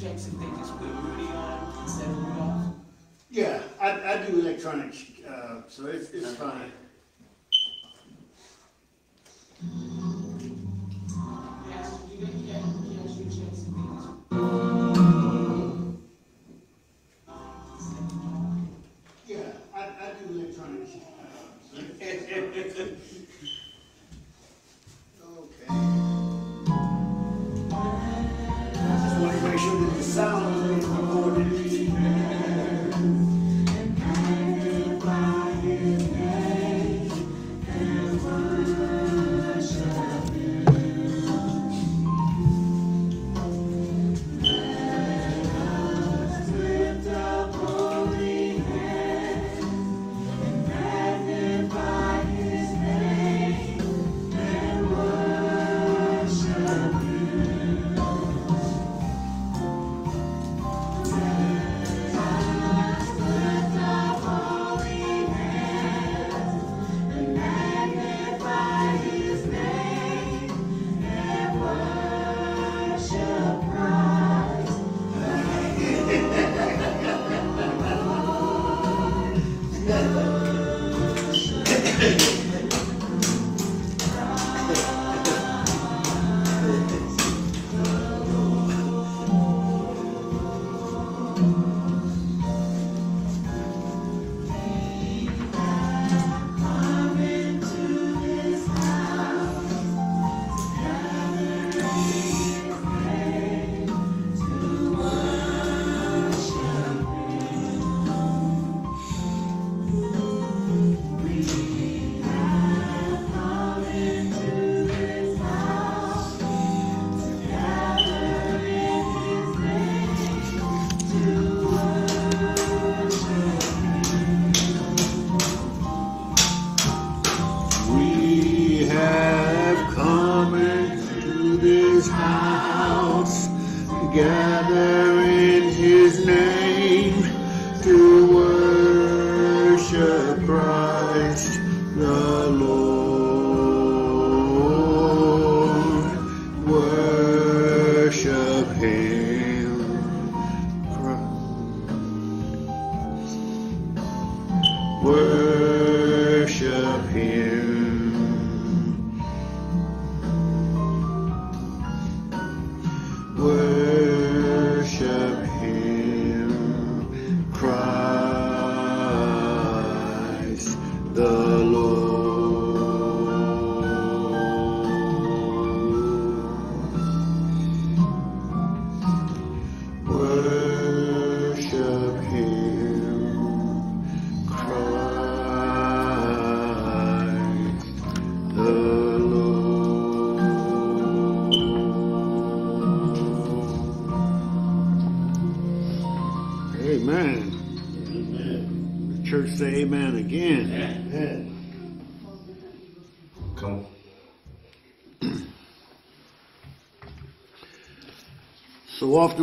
checks if they just put Rudy on instead of Rudolph? Yeah, I, I do electronics, uh, so it's, it's fine.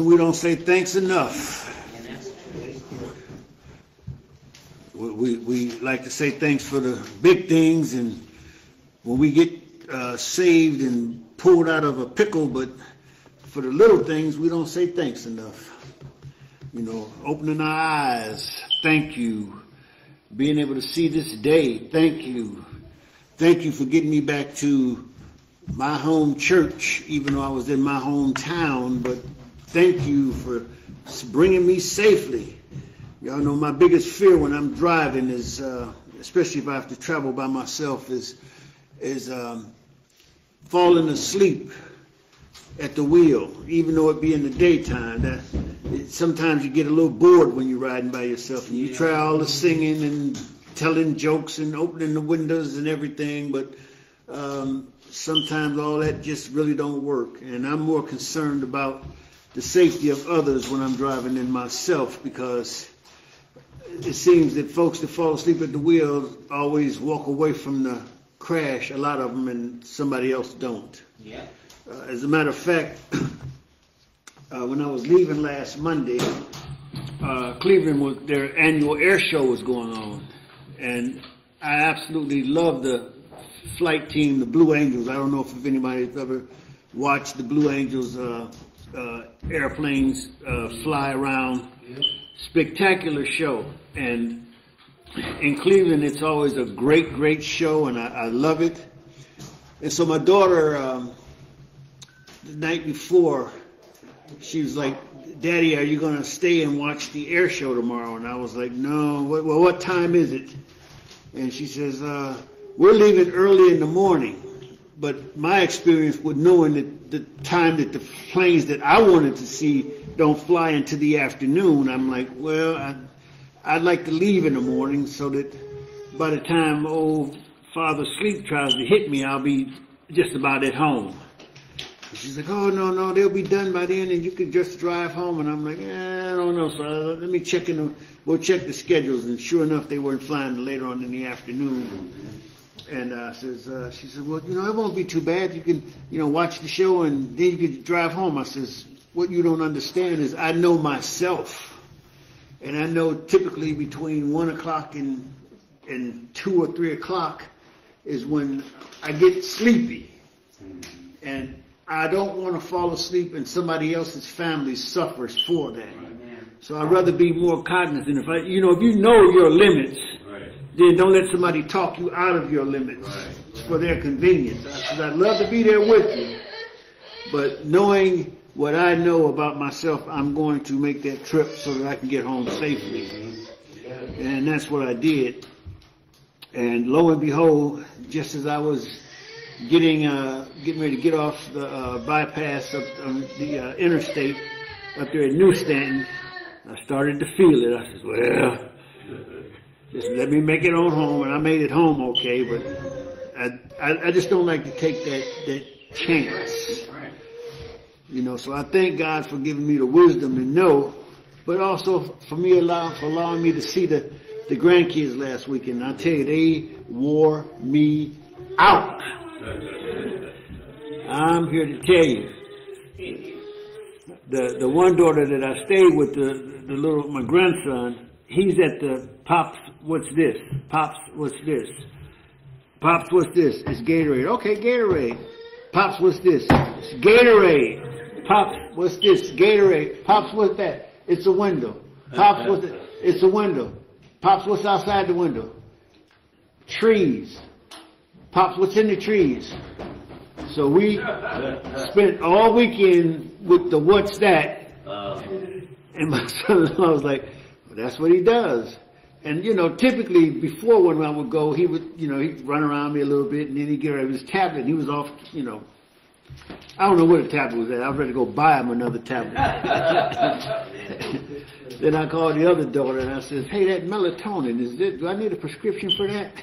Often we don't say thanks enough. We, we, we like to say thanks for the big things and when we get uh, saved and pulled out of a pickle, but for the little things, we don't say thanks enough. You know, opening our eyes, thank you. Being able to see this day, thank you. Thank you for getting me back to my home church, even though I was in my hometown, but thank you for bringing me safely. Y'all know my biggest fear when I'm driving is, uh, especially if I have to travel by myself, is is um, falling asleep at the wheel, even though it be in the daytime. That it, sometimes you get a little bored when you're riding by yourself, and you try all the singing and telling jokes and opening the windows and everything, but um, sometimes all that just really don't work. And I'm more concerned about the safety of others when I'm driving than myself because it seems that folks that fall asleep at the wheel always walk away from the crash, a lot of them, and somebody else don't. Yeah. Uh, as a matter of fact, uh, when I was leaving last Monday, uh, Cleveland was their annual air show was going on, and I absolutely love the flight team, the Blue Angels. I don't know if anybody's ever watched the Blue Angels uh, airplanes uh, fly around. Spectacular show, and in Cleveland, it's always a great, great show, and I, I love it. And so my daughter, um, the night before, she was like, "Daddy, are you going to stay and watch the air show tomorrow?" And I was like, "No. What, well, what time is it?" And she says, uh, "We're leaving early in the morning." But my experience with knowing that the time that the planes that I wanted to see don't fly into the afternoon, I'm like, well, I, I'd like to leave in the morning so that by the time old Father Sleep tries to hit me, I'll be just about at home. And She's like, oh no, no, they'll be done by then, and you can just drive home. And I'm like, eh, I don't know, so let me check in. The, we'll check the schedules, and sure enough, they weren't flying later on in the afternoon. And uh, says, uh, she said, well, you know, it won't be too bad. You can, you know, watch the show, and then you can drive home. I says, what you don't understand is I know myself, and I know typically between one o'clock and and two or three o'clock is when I get sleepy and I don't want to fall asleep and somebody else's family suffers for that. So I'd rather be more cognizant. If I, you know, if you know your limits. Then don't let somebody talk you out of your limits for their convenience. Because I'd love to be there with you, but knowing what I know about myself, I'm going to make that trip so that I can get home safely. And that's what I did. And lo and behold, just as I was getting uh, getting ready to get off the uh, bypass of, of the uh, interstate up there at New Stanton, I started to feel it. I said, "Well, just let me make it on home," and I made it home okay. But I I, I just don't like to take that that chance, you know. So I thank God for giving me the wisdom to know, but also for me allow for allowing me to see the the grandkids last weekend. I tell you, they wore me out. I'm here to tell you. The the one daughter that I stayed with, the the little my grandson, he's at the pops. What's this? Pops. What's this? Pops. What's this? It's Gatorade. Okay, Gatorade. Pops. What's this? It's Gatorade. Pops. What's this? Gatorade. Pops. What's that? It's a window. Pops. What's it? It's a window. Pops. What's outside the window? Trees. Pops. What's in the trees? So we spent all weekend with the what's that, uh. and my son-in-law was like, well, "That's what he does." And you know, typically before when I would go, he would, you know, he'd run around me a little bit, and then he'd get out of his tablet. And he was off, you know. I don't know where the tablet was at. I was ready to go buy him another tablet. then I called the other daughter and I said, "Hey, that melatonin is it? Do I need a prescription for that?"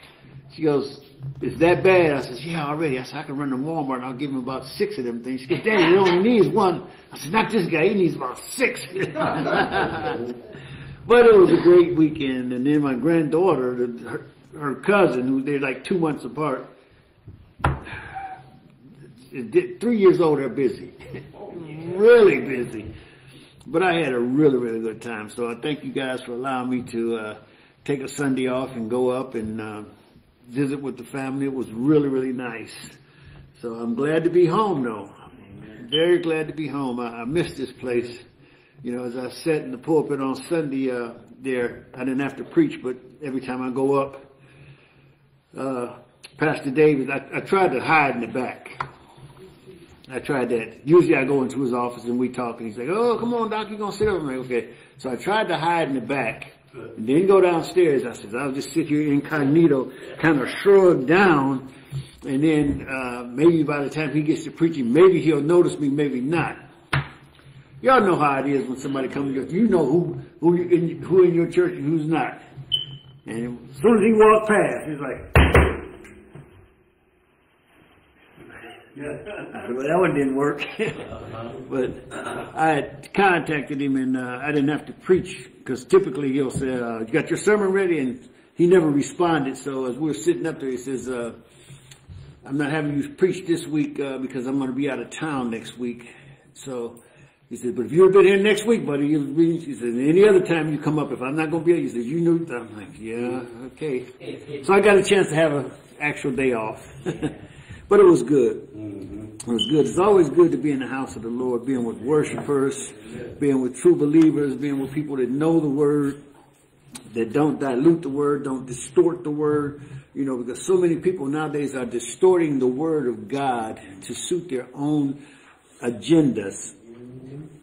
she goes, "Is that bad?" I said, "Yeah, already." I said, "I can run to Walmart and I'll give him about six of them things." She goes, "Daddy, he only needs one." I said, "Not this guy. He needs about six. but it was a great weekend. And then my granddaughter, her, her cousin, who they're like two months apart, three years old, they're busy, really busy. But I had a really, really good time. So I thank you guys for allowing me to uh, take a Sunday off and go up and uh, visit with the family. It was really, really nice. So I'm glad to be home, though. Very glad to be home. I, I miss this place. You know, as I sat in the pulpit on Sunday uh, there, I didn't have to preach, but every time I go up, uh, Pastor David, I, I tried to hide in the back. I tried that. Usually I go into his office and we talk and he's like, oh, come on, Doc, you're going to sit over me. Okay. So I tried to hide in the back and then go downstairs. I said, I'll just sit here incognito, kind of shrug down. And then, uh, maybe by the time he gets to preaching, maybe he'll notice me, maybe not. Y'all know how it is when somebody comes to you. You know who, who, in, who in your church and who's not. And as soon as he walked past, he's like, well, that one didn't work. but I contacted him and uh, I didn't have to preach because typically he'll say, uh, "You got your sermon ready?" And he never responded. So as we are sitting up there, he says, uh, "I'm not having you preach this week uh, because I'm going to be out of town next week." So he said, "But if you've been here next week, buddy, you'll be." He said, "Any other time you come up, if I'm not going to be here," he said, "You know." I'm like, "Yeah, okay." So I got a chance to have an actual day off. But it was good. It was good. It's always good to be in the house of the Lord, being with worshipers, being with true believers, being with people that know the word, that don't dilute the word, don't distort the word. You know, because so many people nowadays are distorting the word of God to suit their own agendas.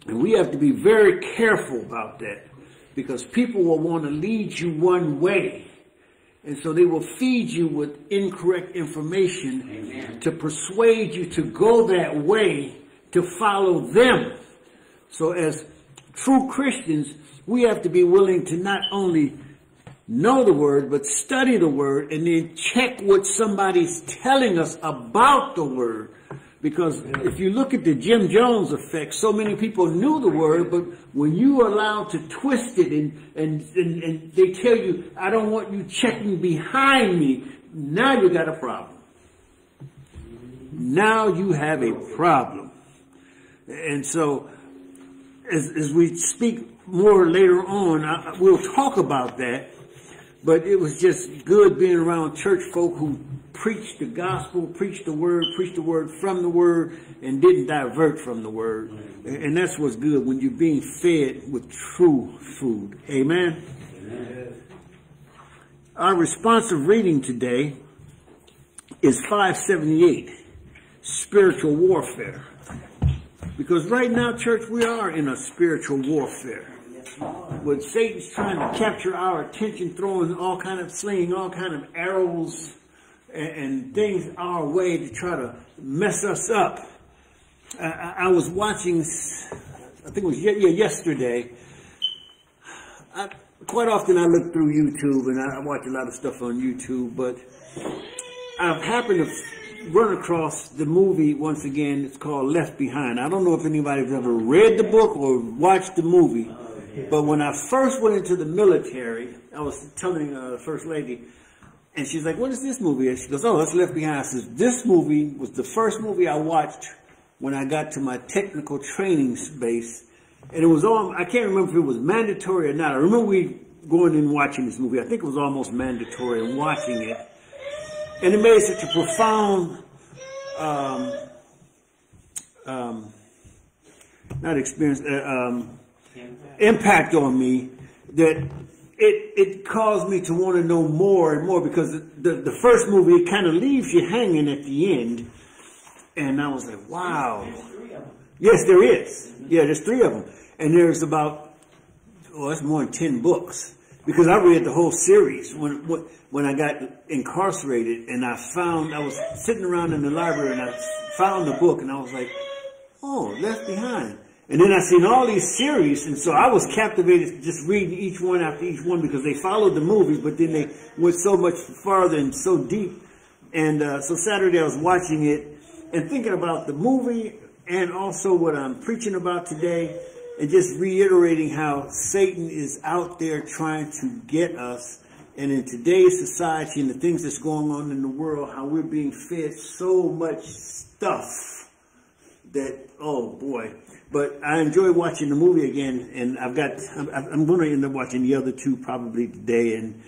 And we have to be very careful about that because people will want to lead you one way. And so they will feed you with incorrect information to persuade you to go that way to follow them. So as true Christians, we have to be willing to not only know the word, but study the word and then check what somebody's telling us about the word. Because if you look at the Jim Jones effect, so many people knew the word, but when you are allowed to twist it and, and, and, and they tell you, I don't want you checking behind me, now you got a problem. Now you have a problem. And so, as, as we speak more later on, I, we'll talk about that. But it was just good being around church folk who preached the gospel, preached the word, preached the word from the word, and didn't divert from the word. And that's what's good when you're being fed with true food. Amen. Our responsive reading today is 578, spiritual warfare. Because right now, church, we are in a spiritual warfare. When Satan's trying to capture our attention, throwing all kind of, slinging all kind of arrows and, and things our way to try to mess us up. I, I was watching, I think it was yeah, yesterday. I, quite often I look through YouTube and I watch a lot of stuff on YouTube, but I've happened to run across the movie once again. It's called Left Behind. I don't know if anybody's ever read the book or watched the movie, but when I first went into the military, I was telling uh, the first lady, and she's like, "What is this movie?" And she goes, "Oh, that's Left Behind." Says, "This movie was the first movie I watched when I got to my technical training base." And it was all, I can't remember if it was mandatory or not. I remember we going and watching this movie. I think it was almost mandatory and watching it. And it made such a profound, um, um, not experience, uh, um, impact on me that it, it caused me to want to know more and more because the, the first movie, it kind of leaves you hanging at the end. And I was like, wow. Yes, there is. Yeah, there's three of them. And there's about, oh, that's more than 10 books. Because I read the whole series when, when I got incarcerated and I found, I was sitting around in the library and I found the book and I was like, oh, Left Behind. And then I seen all these series, and so I was captivated just reading each one after each one because they followed the movie, but then they went so much farther and so deep. And uh, so Saturday I was watching it and thinking about the movie and also what I'm preaching about today and just reiterating how Satan is out there trying to get us. And in today's society and the things that's going on in the world, how we're being fed so much stuff that, oh boy. But I enjoy watching the movie again, and I've got, I'm, I'm going to end up watching the other two probably today and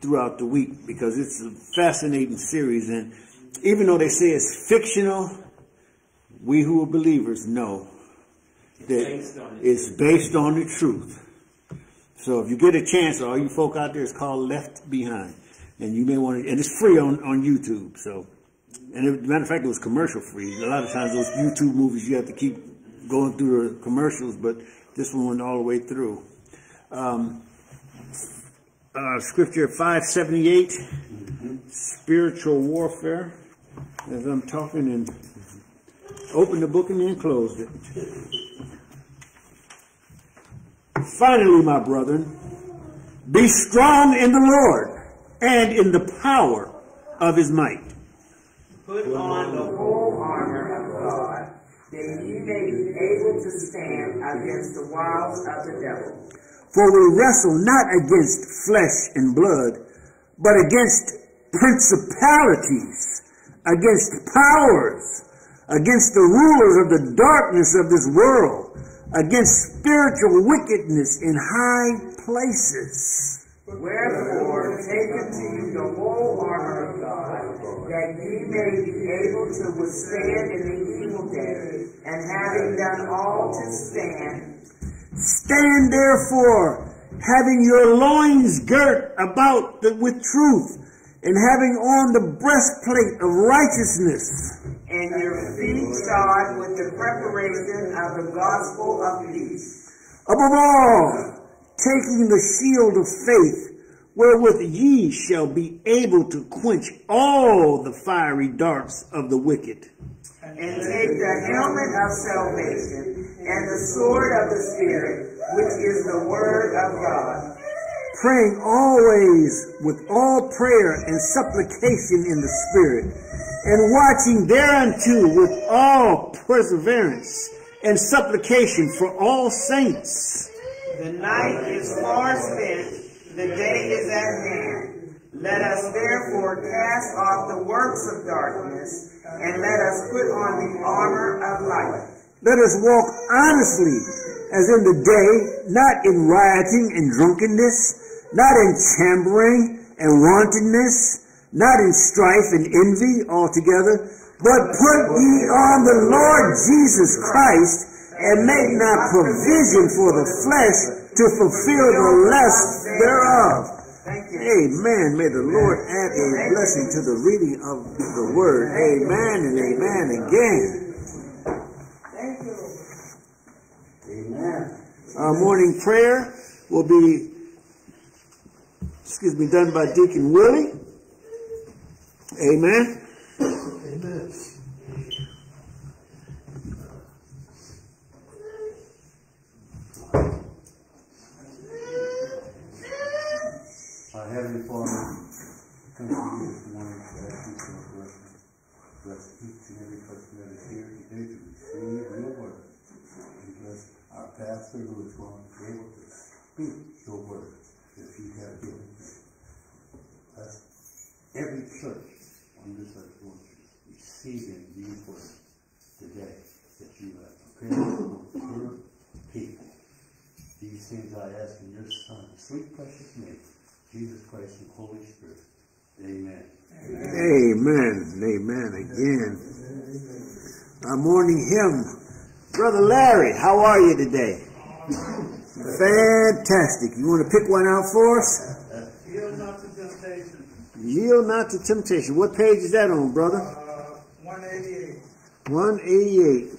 throughout the week because it's a fascinating series. And even though they say it's fictional, we who are believers know that it's based on the truth. So if you get a chance, all you folk out there, it's called Left Behind. And you may want to, and it's free on, on YouTube. So, and a matter of fact, it was commercial free. A lot of times those YouTube movies, you have to keep going through the commercials, but this one went all the way through. Um, uh, scripture 578, spiritual warfare. As I'm talking and opened the book and then closed it. Finally, my brethren, be strong in the Lord and in the power of his might. Put on the whole armor of God, that ye may be able to stand against the wiles of the devil. For we wrestle not against flesh and blood, but against principalities, against powers, against the rulers of the darkness of this world, against spiritual wickedness in high places. Wherefore, take unto you the whole armor that ye may be able to withstand in the evil day, and having done all to stand, Stand therefore, having your loins girt about the, with truth, and having on the breastplate of righteousness, and your feet shod with the preparation of the gospel of peace. above all, taking the shield of faith, wherewith ye shall be able to quench all the fiery darts of the wicked. and take the helmet of salvation and the sword of the Spirit, which is the word of God, praying always with all prayer and supplication in the Spirit, and watching thereunto with all perseverance and supplication for all saints. The night is far spent, the day is at hand. Let us therefore cast off the works of darkness, and let us put on the armor of light. Let us walk honestly as in the day, not in rioting and drunkenness, not in chambering and wantonness, not in strife and envy altogether, but put ye on the Lord Jesus Christ, and make not provision for the flesh to fulfill the lust thereof. Amen. May the Lord add a blessing to the reading of the word. Amen and amen again. Thank you. Amen. Our morning prayer will be, excuse me, done by Deacon Willie. Amen. Amen. Heavenly Father, come you this morning to ask you for a blessing. Bless each and every person that is here today to receive your word. And bless our pastor who is going to be able to speak your word that you have given him. Bless every church on this earth, Lord, receiving these words today that you have prepared for your people. These things I ask in your Son, sweet precious name, Jesus Christ and Holy Spirit. Amen. Amen. Amen again. Our morning hymn. Brother Larry, how are you today? Fantastic. You want to pick one out for us? Yield not to temptation. Yield not to temptation. What page is that on, brother? Uh, 188. 188.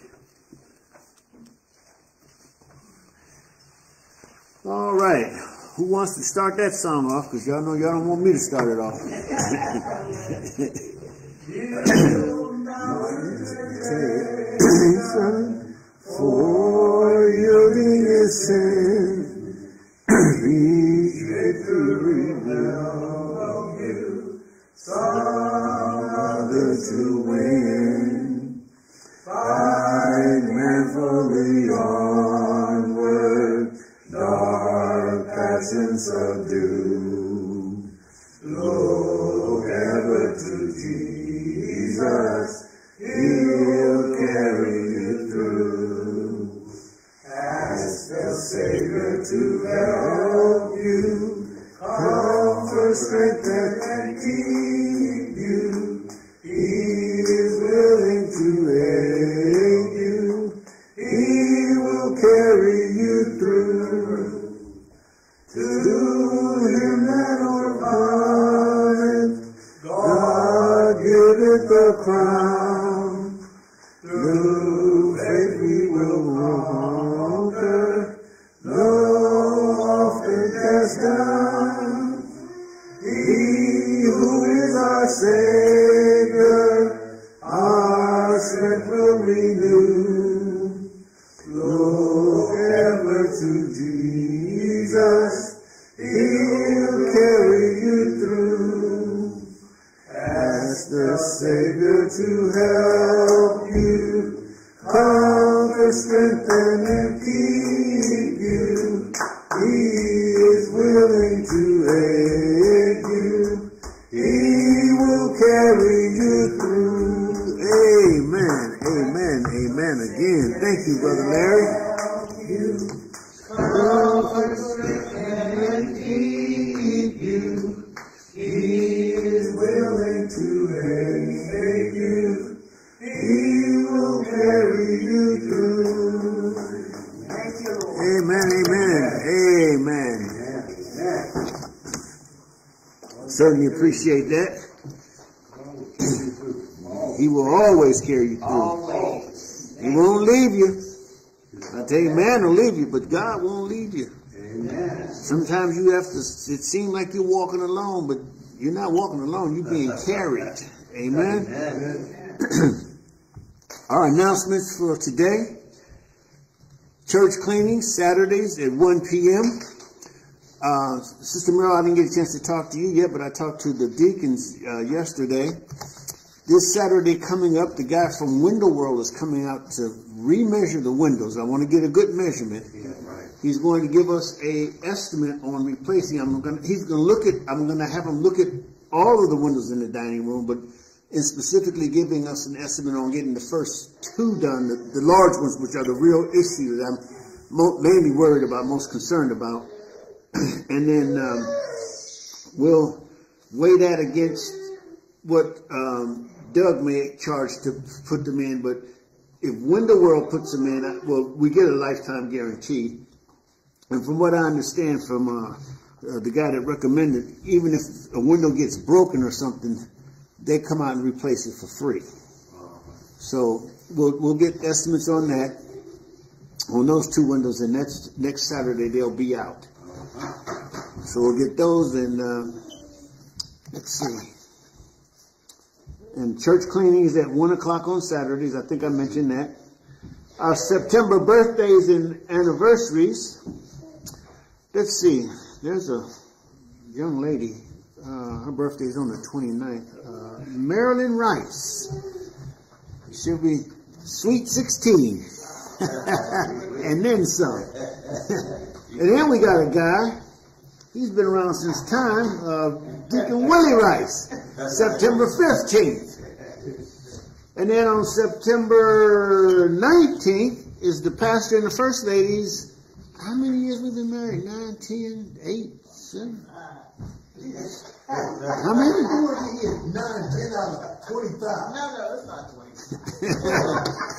All right. Who wants to start that song off? Because y'all know y'all don't want me to start it off. For yielding his sin, each victory will Man will leave you, but God won't leave you. Amen. Sometimes you have to, it seems like you're walking alone, but you're not walking alone. You're being carried. Amen. Amen. Our announcements for today. Church cleaning, Saturdays at 1 p.m. Uh, Sister Merrill, I didn't get a chance to talk to you yet, but I talked to the deacons uh, yesterday. This Saturday coming up, the guy from Window World is coming out to remeasure the windows. I want to get a good measurement. Yeah, right. He's going to give us a estimate on replacing. I'm going. To, he's going to look at. I'm going to have him look at all of the windows in the dining room, but is specifically giving us an estimate on getting the first two done, the, the large ones, which are the real issue that I'm mo- mainly worried about, most concerned about, and then um, we'll weigh that against what um, Doug may charge to put them in, but if Window World puts them in, well, we get a lifetime guarantee. And from what I understand from uh, uh, the guy that recommended, even if a window gets broken or something, they come out and replace it for free. So we'll we'll get estimates on that on those two windows, and next next Saturday they'll be out. So we'll get those, and uh, let's see. And church cleaning is at one o'clock on Saturdays. I think I mentioned that. Our September birthdays and anniversaries. Let's see. There's a young lady. Uh, her birthday is on the 29th. Uh, Marilyn Rice. She'll be sweet 16. and then some. and then we got a guy. He's been around since time. Uh, Deacon Willie Rice. September 15th. And then on September 19th is the pastor and the first ladies. How many years we've been married? Nine, ten, eight, seven? How many? Nine, ten out of twenty-five. No, no, it's not twenty.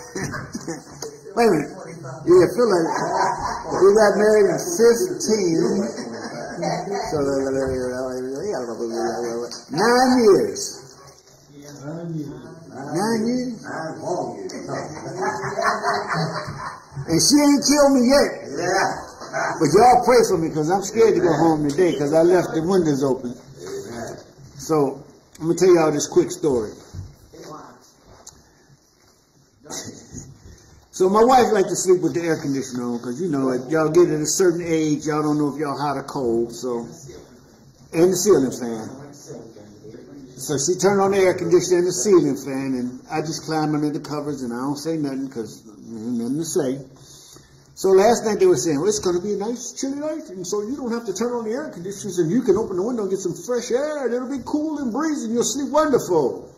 Wait a minute. Yeah, I feel like we got married in 15. So, nine years. Nine years. Nine years? Nine long years. And she ain't killed me yet. Yeah. But y'all pray for me because I'm scared to go home today because I left the windows open. So I'm gonna tell y'all this quick story. So my wife liked to sleep with the air conditioner on because you know at y'all get at a certain age, y'all don't know if y'all hot or cold. So and the ceiling fan. So she turned on the air conditioner and the ceiling fan, and I just climb under the covers and I don't say nothing because nothing to say. So last night they were saying, well, it's going to be a nice chilly night, and so you don't have to turn on the air conditioners, and you can open the window and get some fresh air, and it'll be cool and breezy, and you'll sleep wonderful.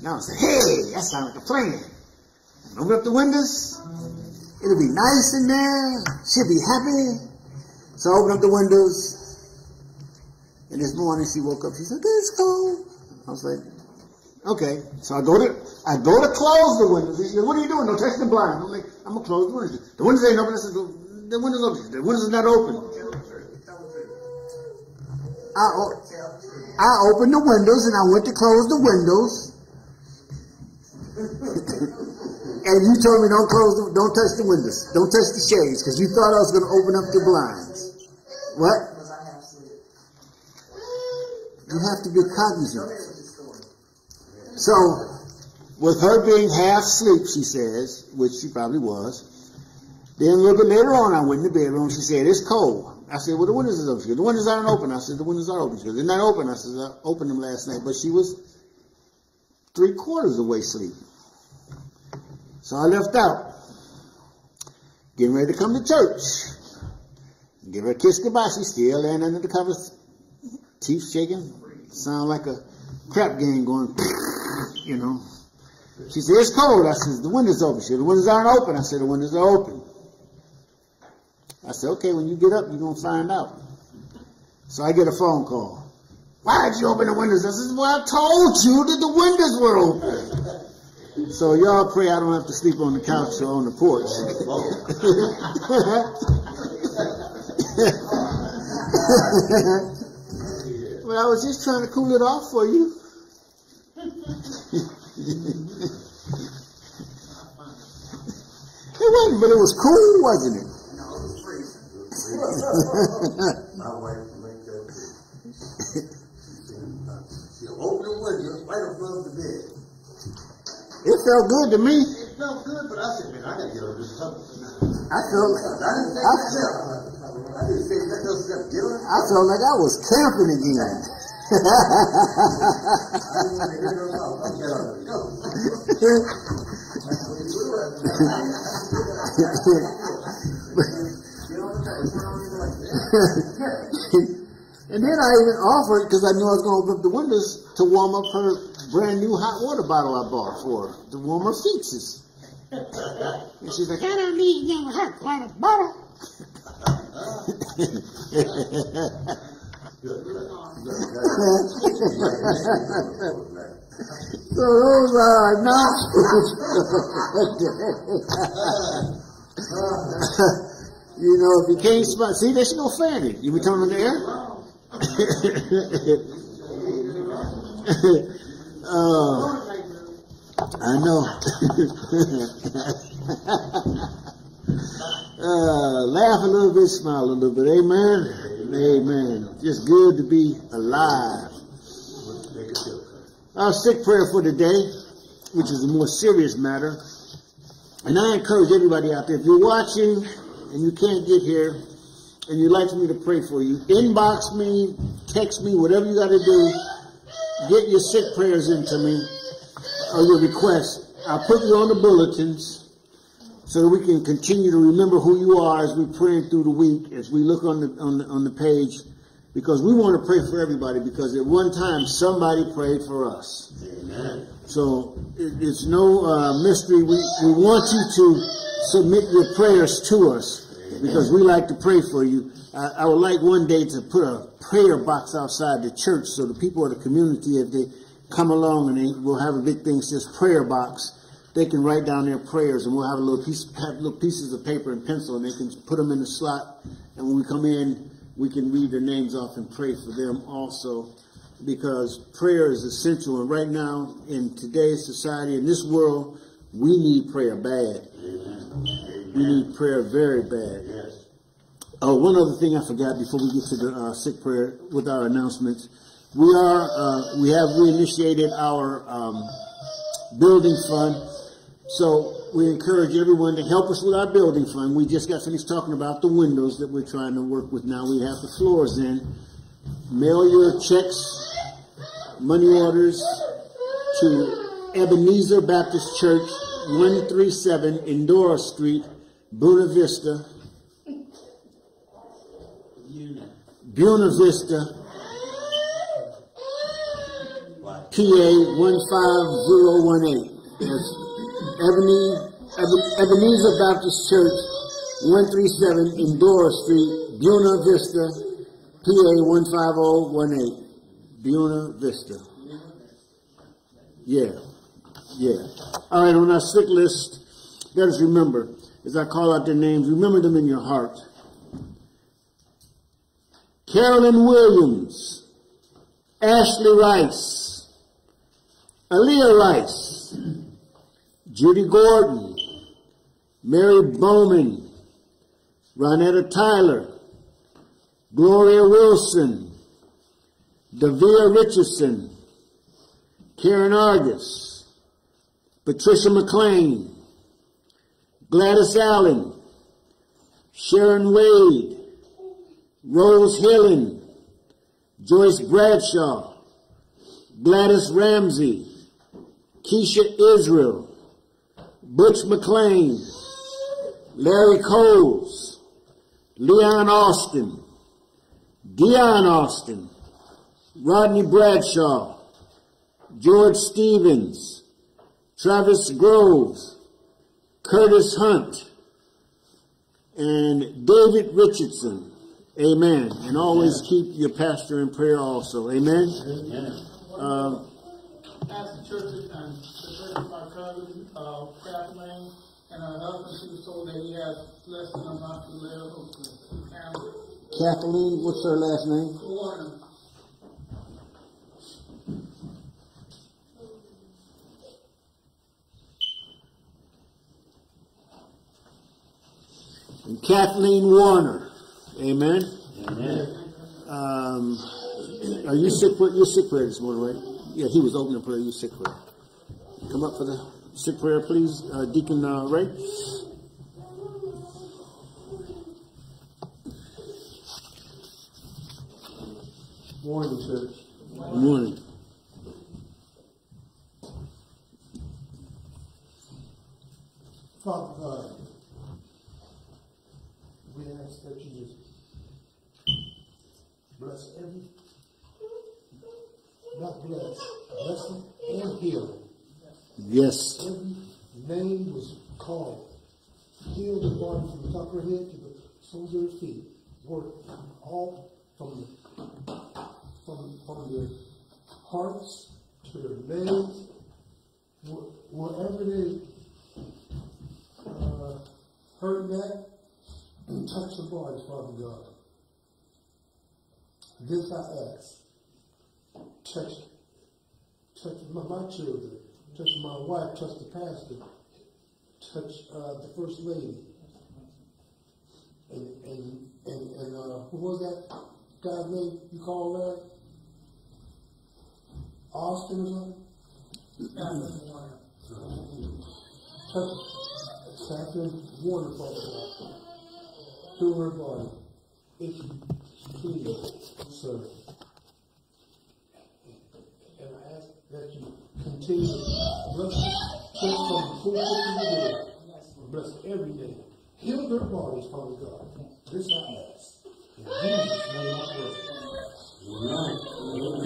Now I said, hey, that sounds like a plan. Open up the windows, it'll be nice in there, she'll be happy. So I opened up the windows, and this morning she woke up, she said, it's cold. I was like, okay. So I go to, I go to close the windows. She said, what are you doing? Don't touch the blind. I'm like, I'm gonna close the windows. The windows ain't open. I said, the windows open. The windows are not open. I, I opened the windows and I went to close the windows. and you told me don't close, the, don't touch the windows, don't touch the shades, because you thought I was going to open up the blinds. What? You have to be cognizant. So, with her being half asleep, she says, which she probably was. Then a little bit later on, I went in the bedroom. She said, it's cold. I said, well, the windows are open. She goes, the windows aren't open. I said, the windows are open. She goes, they're not open. I said, I opened them last night. But she was three quarters of the way asleep. So I left out. Getting ready to come to church. Give her a kiss goodbye. She's still laying under the covers. Teeth shaking. Sound like a crap game going, you know. She said, it's cold. I said, the windows open. She said, the windows aren't open. I said, the windows are open. I said, okay, when you get up, you're going to find out. So I get a phone call. Why'd you open the windows? I said, well, I told you that the windows were open. So y'all pray I don't have to sleep on the couch or on the porch. well, I was just trying to cool it off for you. It wasn't, but it was cool, wasn't it? My wife will make that too. She'll open the window right above the bed. It felt good to me. It felt good, but I said, man, I gotta get over this cover. I felt, I didn't myself. I didn't else except get. I felt like I was camping again. I didn't want to hear her mouth. I get on the cover. and then I even offered, because I knew I was going to open up the windows, to warm up her brand new hot water bottle I bought for her, to warm her. And she's like, I don't need no hot water bottle. So those are not. you know, if you can't spot, see, there's no fanning. You be turning on the air? uh, I know. uh, laugh a little bit, smile a little bit. Amen. Amen. Just good to be alive. Our sick prayer for today, which is a more serious matter. And I encourage everybody out there, if you're watching and you can't get here and you'd like for me to pray for you, inbox me, text me, whatever you got to do. Get your sick prayers into me or your requests. I'll put you on the bulletins so that we can continue to remember who you are as we pray through the week, as we look on the, on the, on the page because we want to pray for everybody because at one time somebody prayed for us. Amen. So it, it's no uh, mystery. We, we want you to submit your prayers to us because we like to pray for you. I, I would like one day to put a prayer box outside the church so the people of the community, if they come along and they, we'll have a big thing says prayer box, they can write down their prayers and we'll have a little piece, have little pieces of paper and pencil and they can put them in the slot. And when we come in, we can read their names off and pray for them also because prayer is essential. And right now, in today's society, in this world, we need prayer bad. We need prayer very bad. Oh, one other thing I forgot before we get to the uh, sick prayer with our announcements. We are, uh, we have reinitiated our um, building fund. So we encourage everyone to help us with our building fund. We just got finished talking about the windows that we're trying to work with now. We have the floors in. Mail your checks, money orders to Ebenezer Baptist Church, 137 Endora Street, Buena Vista, Buena Vista, PA 15018. That's Ebenezer Baptist Church, 137 Endora Street, Buena Vista, PA 15018. Buena Vista. Yeah. Yeah. All right, on our sick list, let us remember, as I call out their names, remember them in your heart. Carolyn Williams, Ashley Rice, Aaliyah Rice, Judy Gordon, Mary Bowman, Ronetta Tyler, Gloria Wilson, Davia Richardson, Karen Argus, Patricia McLean, Gladys Allen, Sharon Wade, Rose Hillen, Joyce Bradshaw, Gladys Ramsey, Keisha Israel, Butch McLean, Larry Coles, Leon Austin, Dion Austin, Rodney Bradshaw, George Stevens, Travis Groves, Curtis Hunt, and David Richardson. Amen. And always keep your pastor in prayer also. Amen. Uh, Ask the church and the church of my cousin, uh, Kathleen, and her husband, she was told that he has less than a month to live. Kathleen, what's her last name? Warner. And Kathleen Warner. Amen. Amen. Um, are you sick? prayer- You're sick prayer this morning, right? Yeah, he was opening prayer. You sick prayer. Come up for the sick prayer, please, uh, Deacon uh, Ray. Morning, church. Good morning. Father God, we ask that you just bless every, not bless, blessing and healing. Yes. Every name was called. Heal the body from the top of her head to the soles of her feet. Work all from the, from, from their hearts to their legs, wh- wherever they uh, hurt that, touch the bodies, Father God. This I ask. Touch, touch my, my children, touch my wife, touch the pastor, touch uh, the first lady. And, and, and, and uh, who was that guy's name you call that? Austin or something? Kathleen Warner. Catherine Warner, Father God, her body, if you please, sir. And I ask that you continue to bless us, from full day, bless every day. Heal their bodies, Father God. This I ask.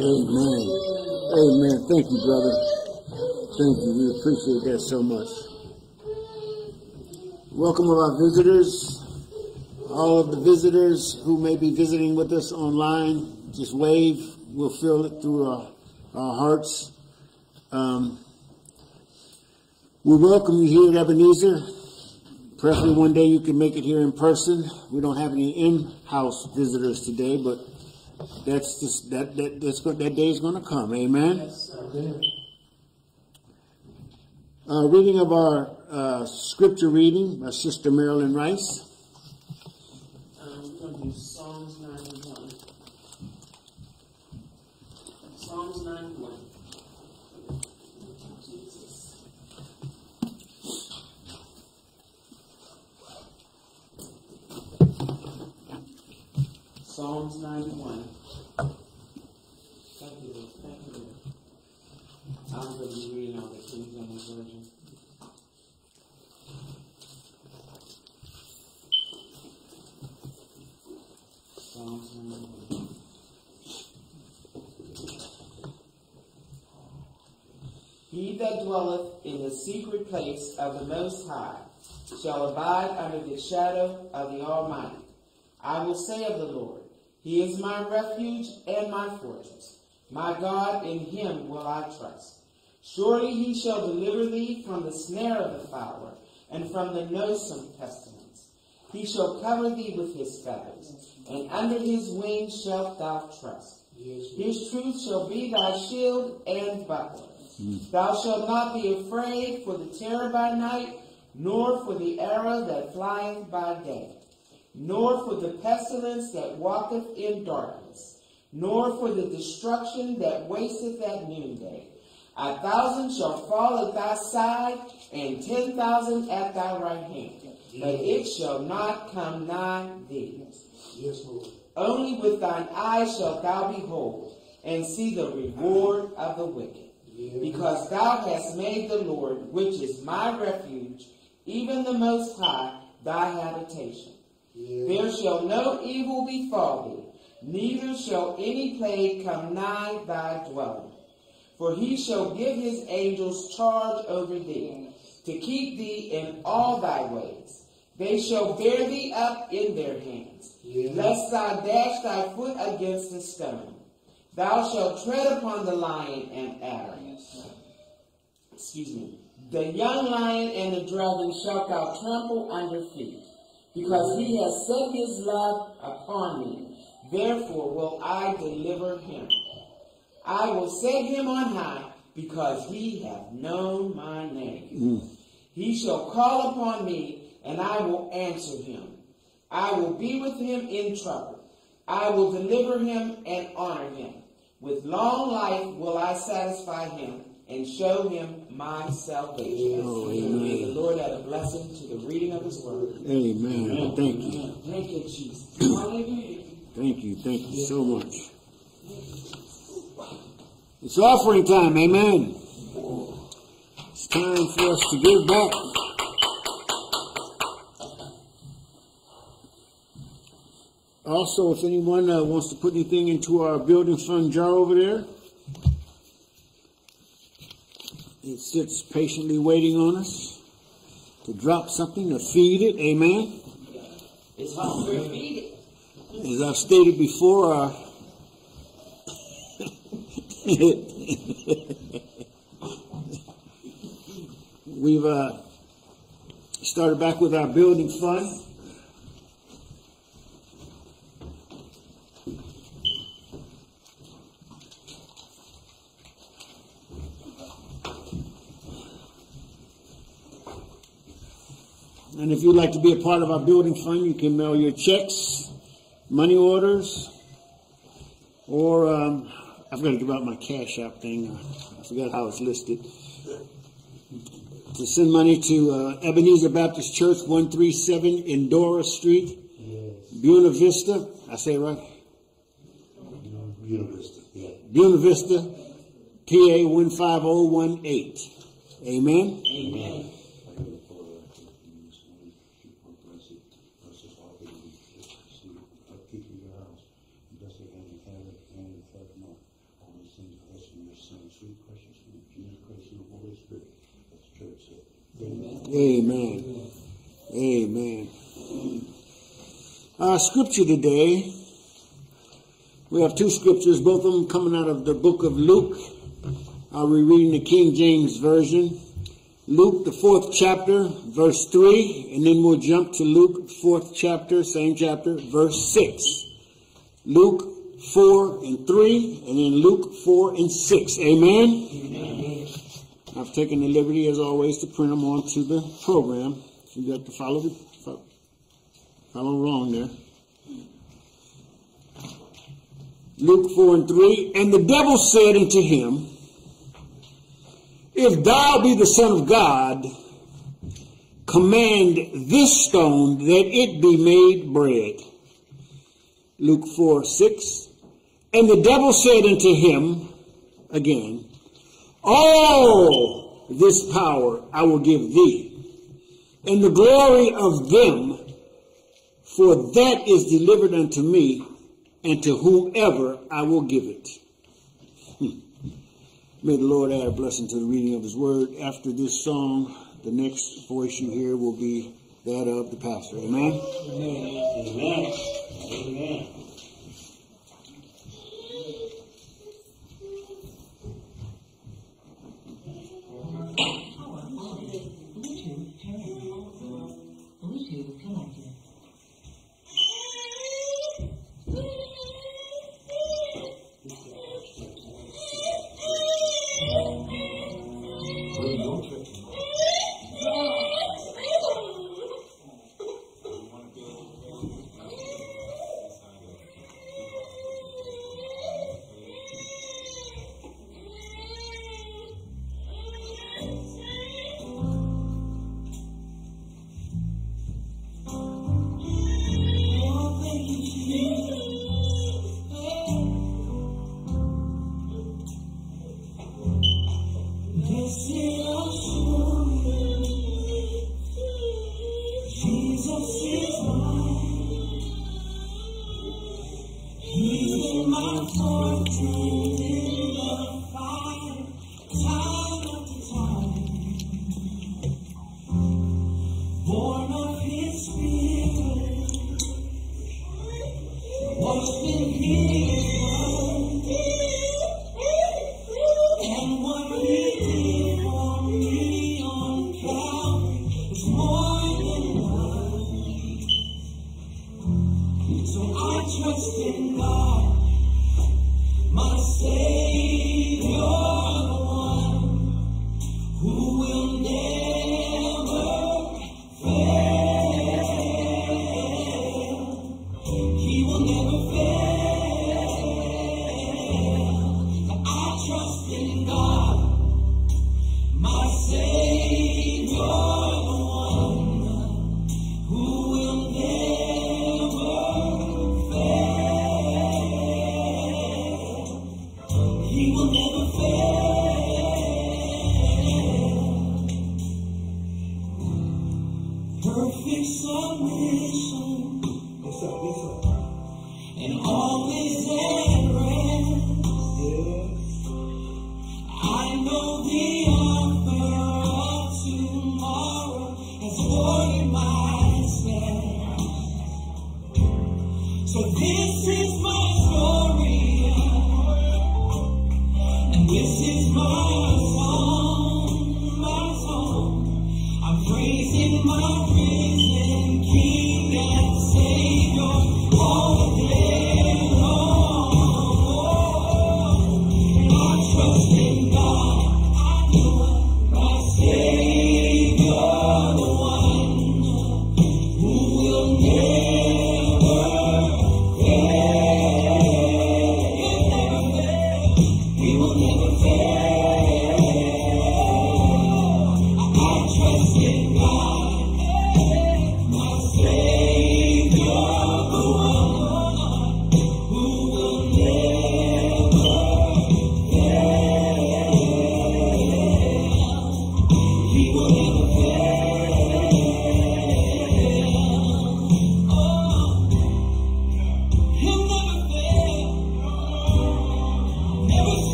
Amen. Amen. Thank you, brother. Thank you. We appreciate that so much. Welcome of our visitors. All of the visitors who may be visiting with us online, just wave. We'll feel it through our, our hearts. Um, we welcome you here at Ebenezer. Preferably one day you can make it here in person. We don't have any in-house visitors today, but that's just that that that's that day is going to come. Amen. Amen. Uh, reading of our uh, scripture reading by Sister Marilyn Rice. Um, we're gonna do Psalms ninety-one. Psalms ninety-one. Jesus. Psalms ninety-one. Thank you, Lord. Thank you, Lord. I'm going to be reading out the King James Version. Psalms 91. He that dwelleth in the secret place of the Most High shall abide under the shadow of the Almighty. I will say of the Lord, He is my refuge and my fortress. My God, in Him will I trust. Surely He shall deliver thee from the snare of the fowler and from the noisome pestilence. He shall cover thee with His feathers, and under His wings shalt thou trust. His truth shall be thy shield and buckler. Hmm. Thou shalt not be afraid for the terror by night, nor for the arrow that flieth by day, nor for the pestilence that walketh in darkness, nor for the destruction that wasteth at noonday. A thousand shall fall at thy side, and ten thousand at thy right hand, but it shall not come nigh thee. Yes, Lord. Only with thine eyes shalt thou behold, and see the reward of the wicked. Because thou hast made the Lord, which is my refuge, even the Most High, thy habitation. There shall no evil befall thee, neither shall any plague come nigh thy dwelling. For he shall give his angels charge over thee, to keep thee in all thy ways. They shall bear thee up in their hands, lest thou dash thy foot against a stone. Thou shalt tread upon the lion and adder. Excuse me. The young lion and the dragon shalt thou trample under feet, because he has set his love upon me. Therefore will I deliver him. I will set him on high, because he hath known my name. Mm. He shall call upon me, and I will answer him. I will be with him in trouble. I will deliver him and honor him. With long life will I satisfy him and show him my salvation. Oh, May amen. the Lord add a blessing to the reading of his word. Amen. Thank you. Thank you, Jesus. Thank you. Thank you so much. It's offering time. Amen. It's time for us to give back. Also, if anyone uh, wants to put anything into our building fund jar over there, it sits patiently waiting on us to drop something to feed it. Amen. It's hungry, feed it. As I've stated before, uh, we've uh, started back with our building fund. And if you'd like to be a part of our building fund, you can mail your checks, money orders, or um, I've got to give out my cash app thing. I forgot how it's listed. To send money to uh, Ebenezer Baptist Church, 137 Endora Street, Buena Vista. I say it right? University, yeah. Buena Vista, PA 15018. Amen. Amen. Amen. Amen. Our scripture today, we have two scriptures, both of them coming out of the book of Luke. I'll reading the King James Version. Luke, the fourth chapter, verse 3, and then we'll jump to Luke, fourth chapter, same chapter, verse 6. Luke 4 and 3, and then Luke 4 and 6. Amen? I've taken the liberty, as always, to print them onto the program. You got to follow the fo- follow along there. Luke 4 and 3. And the devil said unto him, If thou be the Son of God, command this stone that it be made bread. Luke 4 6. And the devil said unto him, again, all this power I will give thee, and the glory of them, for that is delivered unto me, and to whomever I will give it. Hmm. May the Lord add a blessing to the reading of his word. After this song, the next voice you hear will be that of the pastor. Amen? Amen. Amen. Bluetooth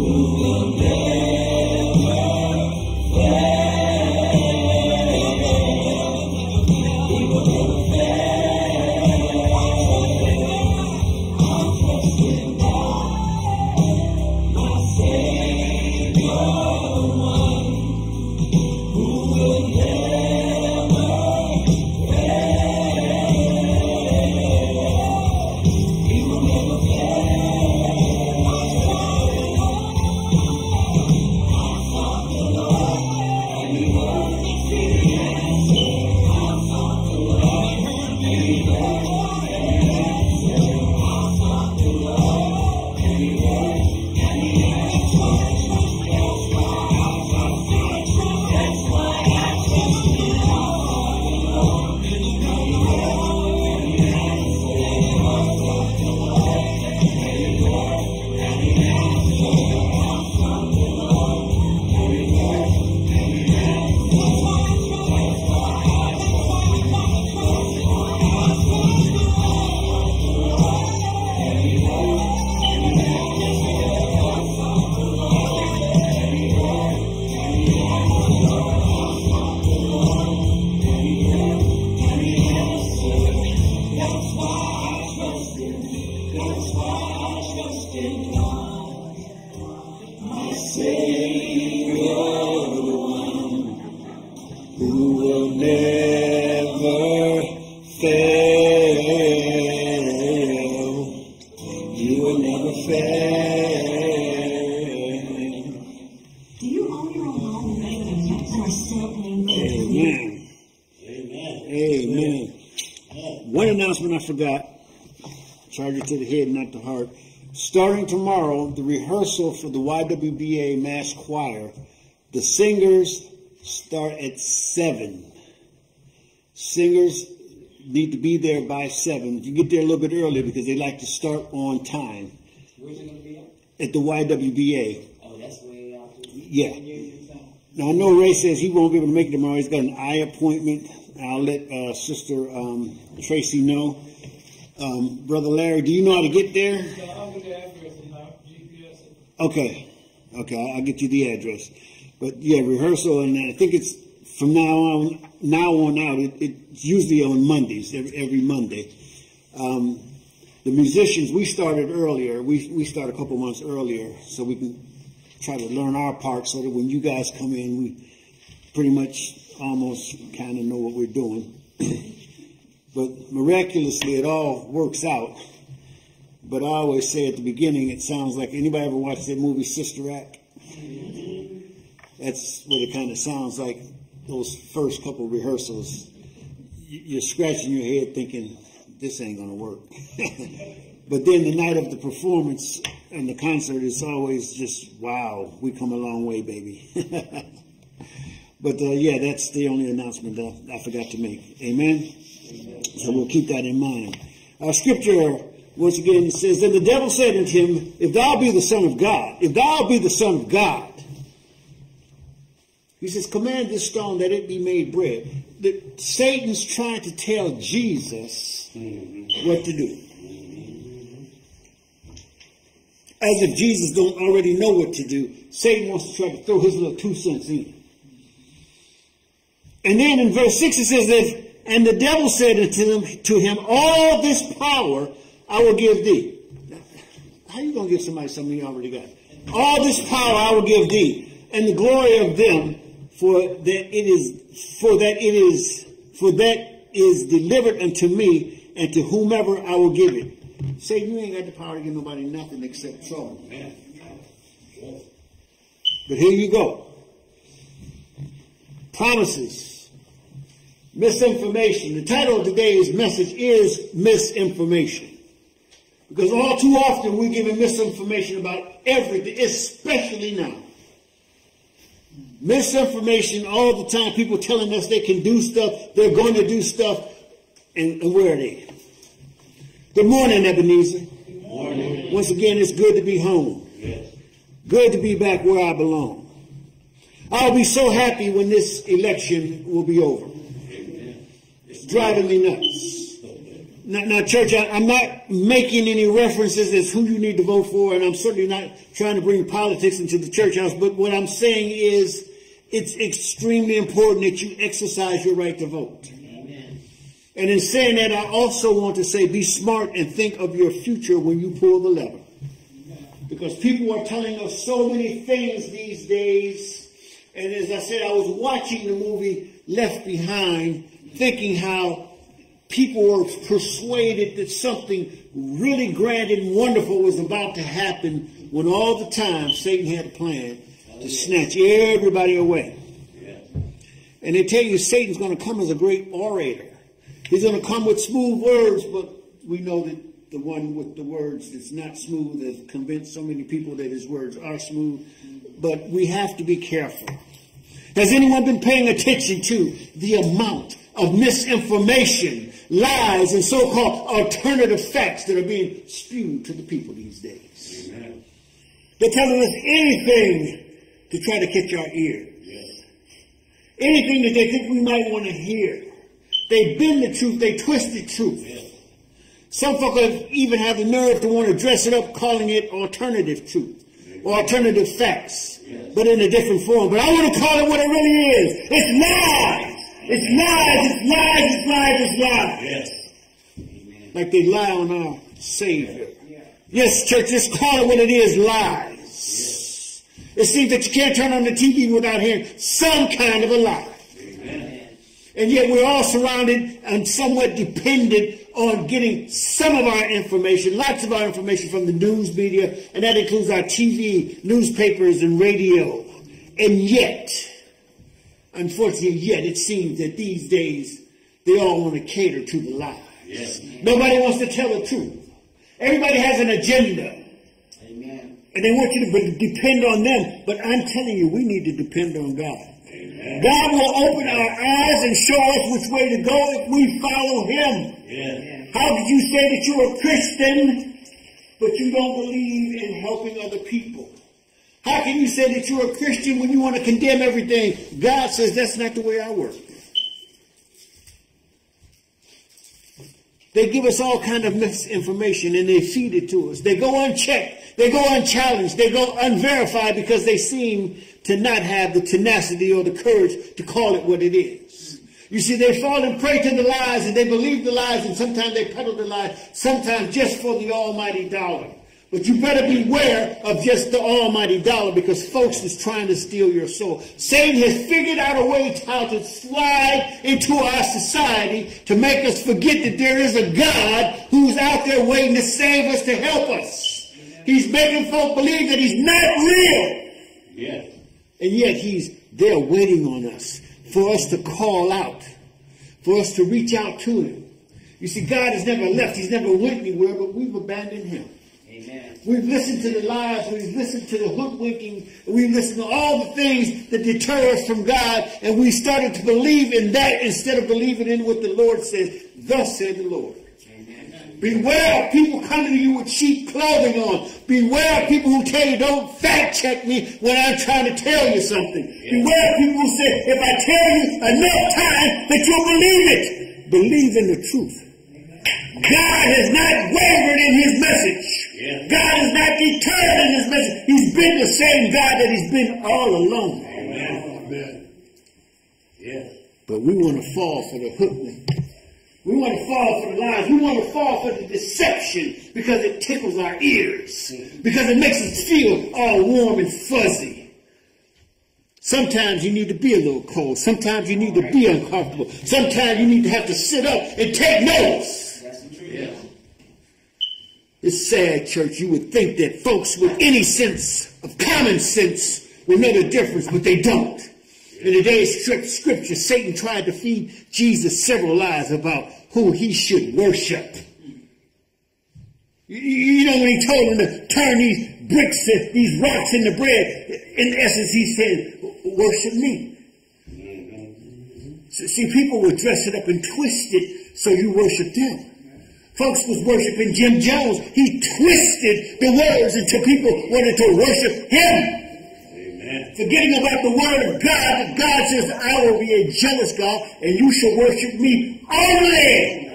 Do to the head, not the heart. Starting tomorrow, the rehearsal for the YWBA Mass Choir, the singers start at 7. Singers need to be there by 7. You get there a little bit early because they like to start on time Where's it gonna be at? at the YWBA. Oh, that's way out there. Yeah. Now I know Ray says he won't be able to make it tomorrow. He's got an eye appointment. I'll let uh, Sister um, Tracy know. Um, Brother Larry, do you know how to get there? Okay, okay, I'll- I'll get you the address. But yeah, rehearsal, and I think it's from now on. Now on out, it, it's usually on Mondays, every, every Monday. Um, the musicians, we started earlier. We we start a couple months earlier, so we can try to learn our part, so that when you guys come in, we pretty much almost kind of know what we're doing. but miraculously, it all works out. But I always say at the beginning, it sounds like anybody ever watched that movie Sister Act? That's what it kind of sounds like. Those first couple rehearsals, you're scratching your head thinking this ain't gonna work. but then the night of the performance and the concert is always just wow, we come a long way, baby. but uh, yeah, that's the only announcement that I forgot to make. Amen. So we'll keep that in mind. Our scripture, once again, says, Then the devil said unto him, If thou be the Son of God, if thou be the Son of God, he says, Command this stone that it be made bread. That Satan's trying to tell Jesus what to do. As if Jesus don't already know what to do, Satan wants to try to throw his little two cents in. And then in verse 6 it says that, and the devil said unto him, to him, All this power I will give thee. How are you going to give somebody something you already got? All this power I will give thee, and the glory of them, for that it is, for that it is, for that is delivered unto me, and to whomever I will give it. Say you ain't got the power to give nobody nothing except trouble. But here you go. Promises. Misinformation. The title of today's message is Misinformation. Because all too often we're given misinformation about everything, especially now. Misinformation all the time, people telling us they can do stuff, they're going to do stuff, and, and where are they? Good morning, Ebenezer. Good morning. Once again, it's good to be home. Yes. Good to be back where I belong. I'll be so happy when this election will be over. Driving me nuts. Now, now church, I, I'm not making any references as who you need to vote for, and I'm certainly not trying to bring politics into the church house, but what I'm saying is it's extremely important that you exercise your right to vote. And in saying that, I also want to say be smart and think of your future when you pull the lever. Because people are telling us so many things these days. And as I said, I was watching the movie Left Behind, thinking how people were persuaded that something really grand and wonderful was about to happen when all the time Satan had a plan to snatch everybody away. And they tell you Satan's going to come as a great orator. He's going to come with smooth words, but we know that the one with the words that's not smooth has convinced so many people that his words are smooth. But we have to be careful. Has anyone been paying attention to the amount of misinformation, lies, and so-called alternative facts that are being spewed to the people these days? They're telling us anything to try to catch our ear. Anything that they think we might want to hear. They bend the truth, they twist the truth. Some folk have even have the nerve to want to dress it up calling it alternative truth or alternative facts, but in a different form. But I want to call it what it really is. It's lies. It's lies. It's lies. It's lies. It's lies. Yes, Like they lie on our Savior. Yes, church, just call it what it is, lies. It seems that you can't turn on the TV without hearing some kind of a lie. And yet we're all surrounded and somewhat dependent on getting some of our information, lots of our information from the news media, and that includes our TV, newspapers, and radio. And yet, unfortunately, yet it seems that these days they all want to cater to the lies. Yes. Nobody wants to tell the truth. Everybody has an agenda. Amen. And they want you to depend on them. But I'm telling you, we need to depend on God. Amen. God will open our eyes and show us which way to go if we follow Him. How did you say that you're a Christian, but you don't believe in helping other people? How can you say that you're a Christian when you want to condemn everything? God says that's not the way I work. They give us all kind of misinformation and they feed it to us. They go unchecked. They go unchallenged. They go unverified because they seem to not have the tenacity or the courage to call it what it is. You see, they fall and prey to the lies and they believe the lies and sometimes they peddle the lies, sometimes just for the almighty dollar. But you better beware of just the almighty dollar because folks is trying to steal your soul. Satan has figured out a way to how to slide into our society to make us forget that there is a God who's out there waiting to save us, to help us. He's making folk believe that he's not real. Yes. And yet he's there waiting on us for us to call out, for us to reach out to him. You see, God has never left. He's never went anywhere, but we've abandoned him. We've listened to the lies, we've listened to the hoodwinking, we've listened to all the things that deter us from God, and we started to believe in that instead of believing in what the Lord says. Thus said the Lord. Beware of people coming to you with cheap clothing on. Beware of people who tell you don't fact check me when I'm trying to tell you something. Beware of people who say, if I tell you enough time that you'll believe it. Believe in the truth. God has not wavered in his message. God is not deterred in his message. He's been the same God that he's been all along. Amen. Yeah. But we want to fall for the hoodwink. We want to fall for the lies. We want to fall for the deception because it tickles our ears. Mm-hmm. Because it makes us feel all warm and fuzzy. Sometimes you need to be a little cold. Sometimes you need to be uncomfortable. Sometimes you need to have to sit up and take notice. It's sad, church. You would think that folks with any sense of common sense would know the difference, but they don't. In today's script- scripture, Satan tried to feed Jesus several lies about who he should worship. You, know when he told him to turn these bricks, these rocks into bread, in essence he said, worship me. See, people would dress it up and twist it so you worship them. Folks was worshiping Jim Jones. He twisted the words until people wanted to worship him. Forgetting about the word of God, God says, I will be a jealous God, and you shall worship me only.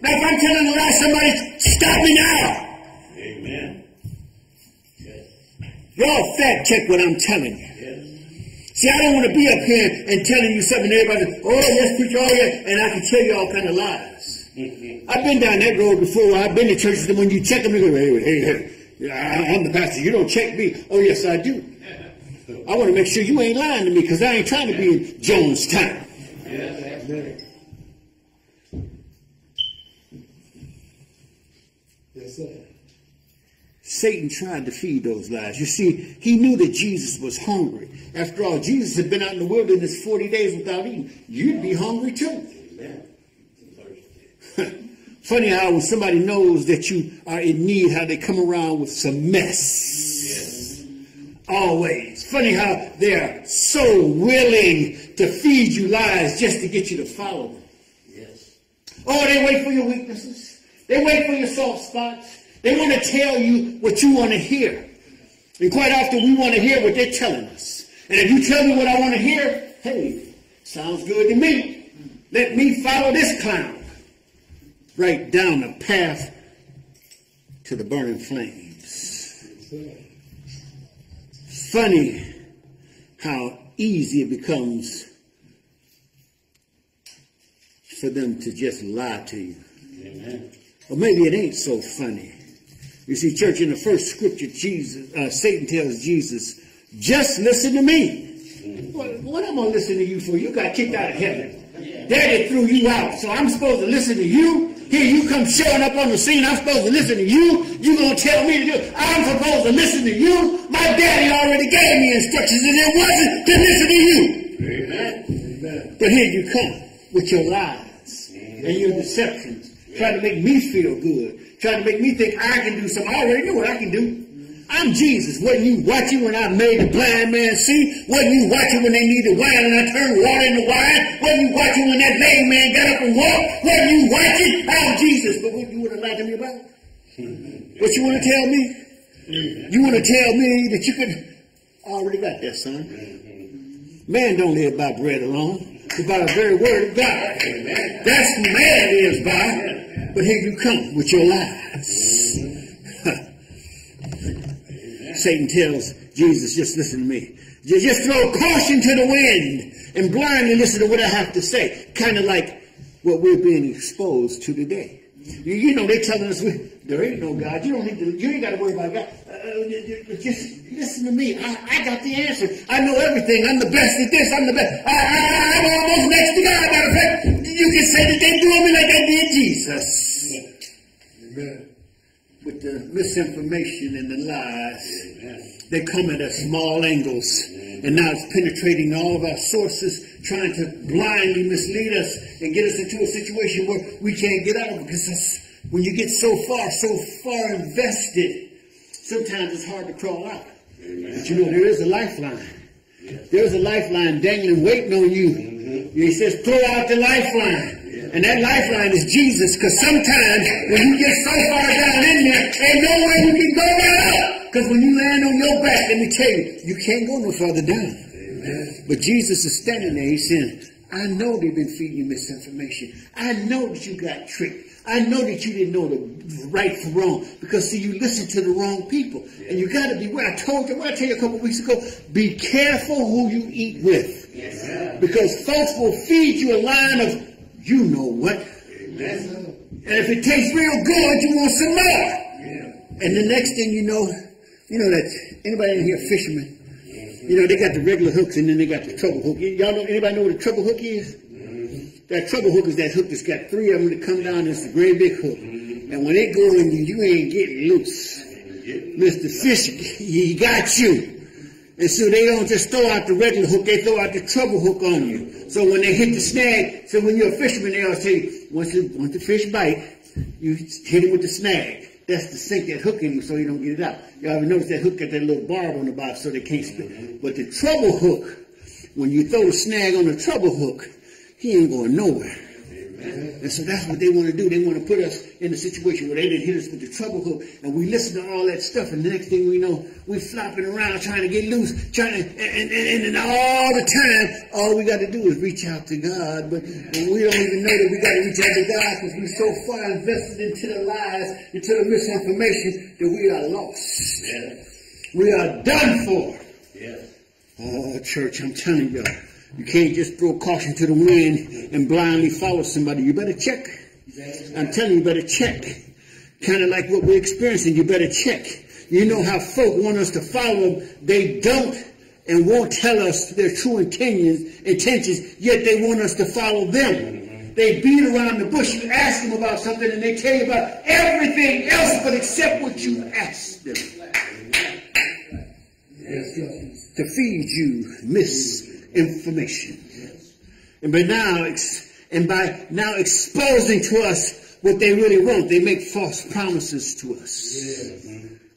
Now, if I'm telling a lie, somebody stop me now. Amen. Y'all fact check what I'm telling you. See, I don't want to be up here and telling you something, and everybody, oh, yes, preacher, oh, yeah, and I can tell you all kind of lies. I've been down that road before. I've been to churches, and when you check them, they go, hey, hey, hey, I'm the pastor. You don't check me. Oh, yes, I do. I want to make sure you ain't lying to me because I ain't trying to be in Jonestown. Yes, sir. Satan tried to feed those lies. You see, he knew that Jesus was hungry. After all, Jesus had been out in the wilderness 40 days without eating. You'd be hungry too. Funny how when somebody knows that you are in need, how they come around with some mess. Always. Funny how they're so willing to feed you lies just to get you to follow them. Yes. Oh, they wait for your weaknesses. They wait for your soft spots. They want to tell you what you want to hear. And quite often we want to hear what they're telling us. And if you tell me what I want to hear, hey, sounds good to me. Let me follow this clown right down the path to the burning flames. Funny how easy it becomes for them to just lie to you. Or maybe it ain't so funny. You see, church, in the first scripture, Jesus, uh, Satan tells Jesus, just listen to me. What, what am I going to listen to you for? You got kicked out of heaven. Daddy threw you out, so I'm supposed to listen to you? Here you come showing up on the scene, I'm supposed to listen to you? You going to tell me to do it? I'm supposed to listen to you? My daddy already gave me instructions, and it wasn't to listen to you. But here you come with your lies and your deceptions, trying to make me feel good, trying to make me think I can do something. I already know what I can do. I'm Jesus. Wasn't you watching when I made the blind man see? Wasn't you watching when they needed wine and I turned water into wine? Wasn't you watching when that lame man got up and walked? Wasn't you watching? I'm Jesus. But what you want to lie to me about? What you want to tell me? You want to tell me that you could I already got that, son. Man don't live by bread alone, but by the very word of God. That's man is by. But here you come with your lies. Satan tells Jesus, just listen to me. Just throw caution to the wind and blindly listen to what I have to say. Kind of like what we're being exposed to today. You, know, they're telling us we, there ain't no God. You don't need to, you ain't got to worry about God. Uh, you- just listen to me. I, I got the answer. I know everything. I'm the best at this. I'm the best. I, I, I'm almost next to God. Matter of fact, you can say that they doing me like they did Jesus. With the misinformation and the lies, they come at us from all angles. And now it's penetrating all of our sources, trying to blindly mislead us and get us into a situation where we can't get out of it. Because when you get so far, so far invested, sometimes it's hard to crawl out. But you know, there is a lifeline. There's a lifeline dangling, waiting on you. He says, throw out the lifeline. And that lifeline is Jesus, because sometimes when you get so far down in there, ain't no way you can go right out. Because when you land on your back, let me tell you, you can't go no further down. But Jesus is standing there. He's saying, I know they've been feeding you misinformation. I know that you got tricked. I know that you didn't know the right from wrong. Because see, you listened to the wrong people. And you got to be where I told you, what I tell you a couple weeks ago, be careful who you eat with. Because folks will feed you a line of, you know what. And if it tastes real good, you want some more. And the next thing you know, you know that anybody in here fishermen, you know, they got the regular hooks and then they got the trouble hook. Y'all know anybody know what a trouble hook is? That trouble hook is that hook that's got three of them that come down. It's a great big hook. And when they go in you, you ain't getting loose. Mr. Fisher, he got you. And so they don't just throw out the regular hook, they throw out the trouble hook on you. So when they hit the snag, so when you're a fisherman, they always you, once the, once the fish bite, you hit him with the snag. That's to sink that hook in you so you don't get it out. You ever notice that hook got that little barb on the bottom so they can't spit. But the trouble hook, when you throw the snag on the trouble hook, he ain't going nowhere. And so that's what they want to do. They want to put us in a situation where they didn't hit us with the trouble hook, and we listen to all that stuff, and the next thing we know, we're flopping around trying to get loose, trying to, and, and, and, and all the time, all we got to do is reach out to God, but we don't even know that we got to reach out to God because we're so far invested into the lies, into the misinformation that we are lost. We are done for. Yeah. Oh, church, I'm telling you, you can't just throw caution to the wind and blindly follow somebody. You better check. I'm telling you, you better check. Kind of like what we're experiencing, you better check. You know how folk want us to follow them. They don't and won't tell us their true intentions, intentions, yet they want us to follow them. They beat around the bush. You ask them about something and they tell you about everything else but except what you asked them to feed you misinformation. And by now, and by now exposing to us what they really want, they make false promises to us.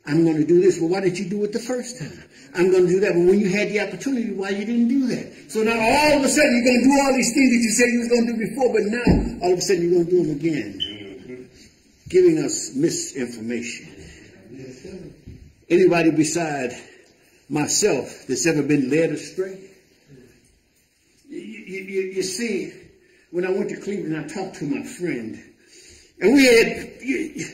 I'm going to do this. Well, why didn't you do it the first time? I'm going to do that. But when you had the opportunity, why you didn't do that? So now all of a sudden you're going to do all these things that you said you was going to do before, but now all of a sudden you're going to do them again. Giving us misinformation. Anybody beside myself that's ever been led astray? You, you, you, see, when I went to Cleveland, I talked to my friend, and we had, you,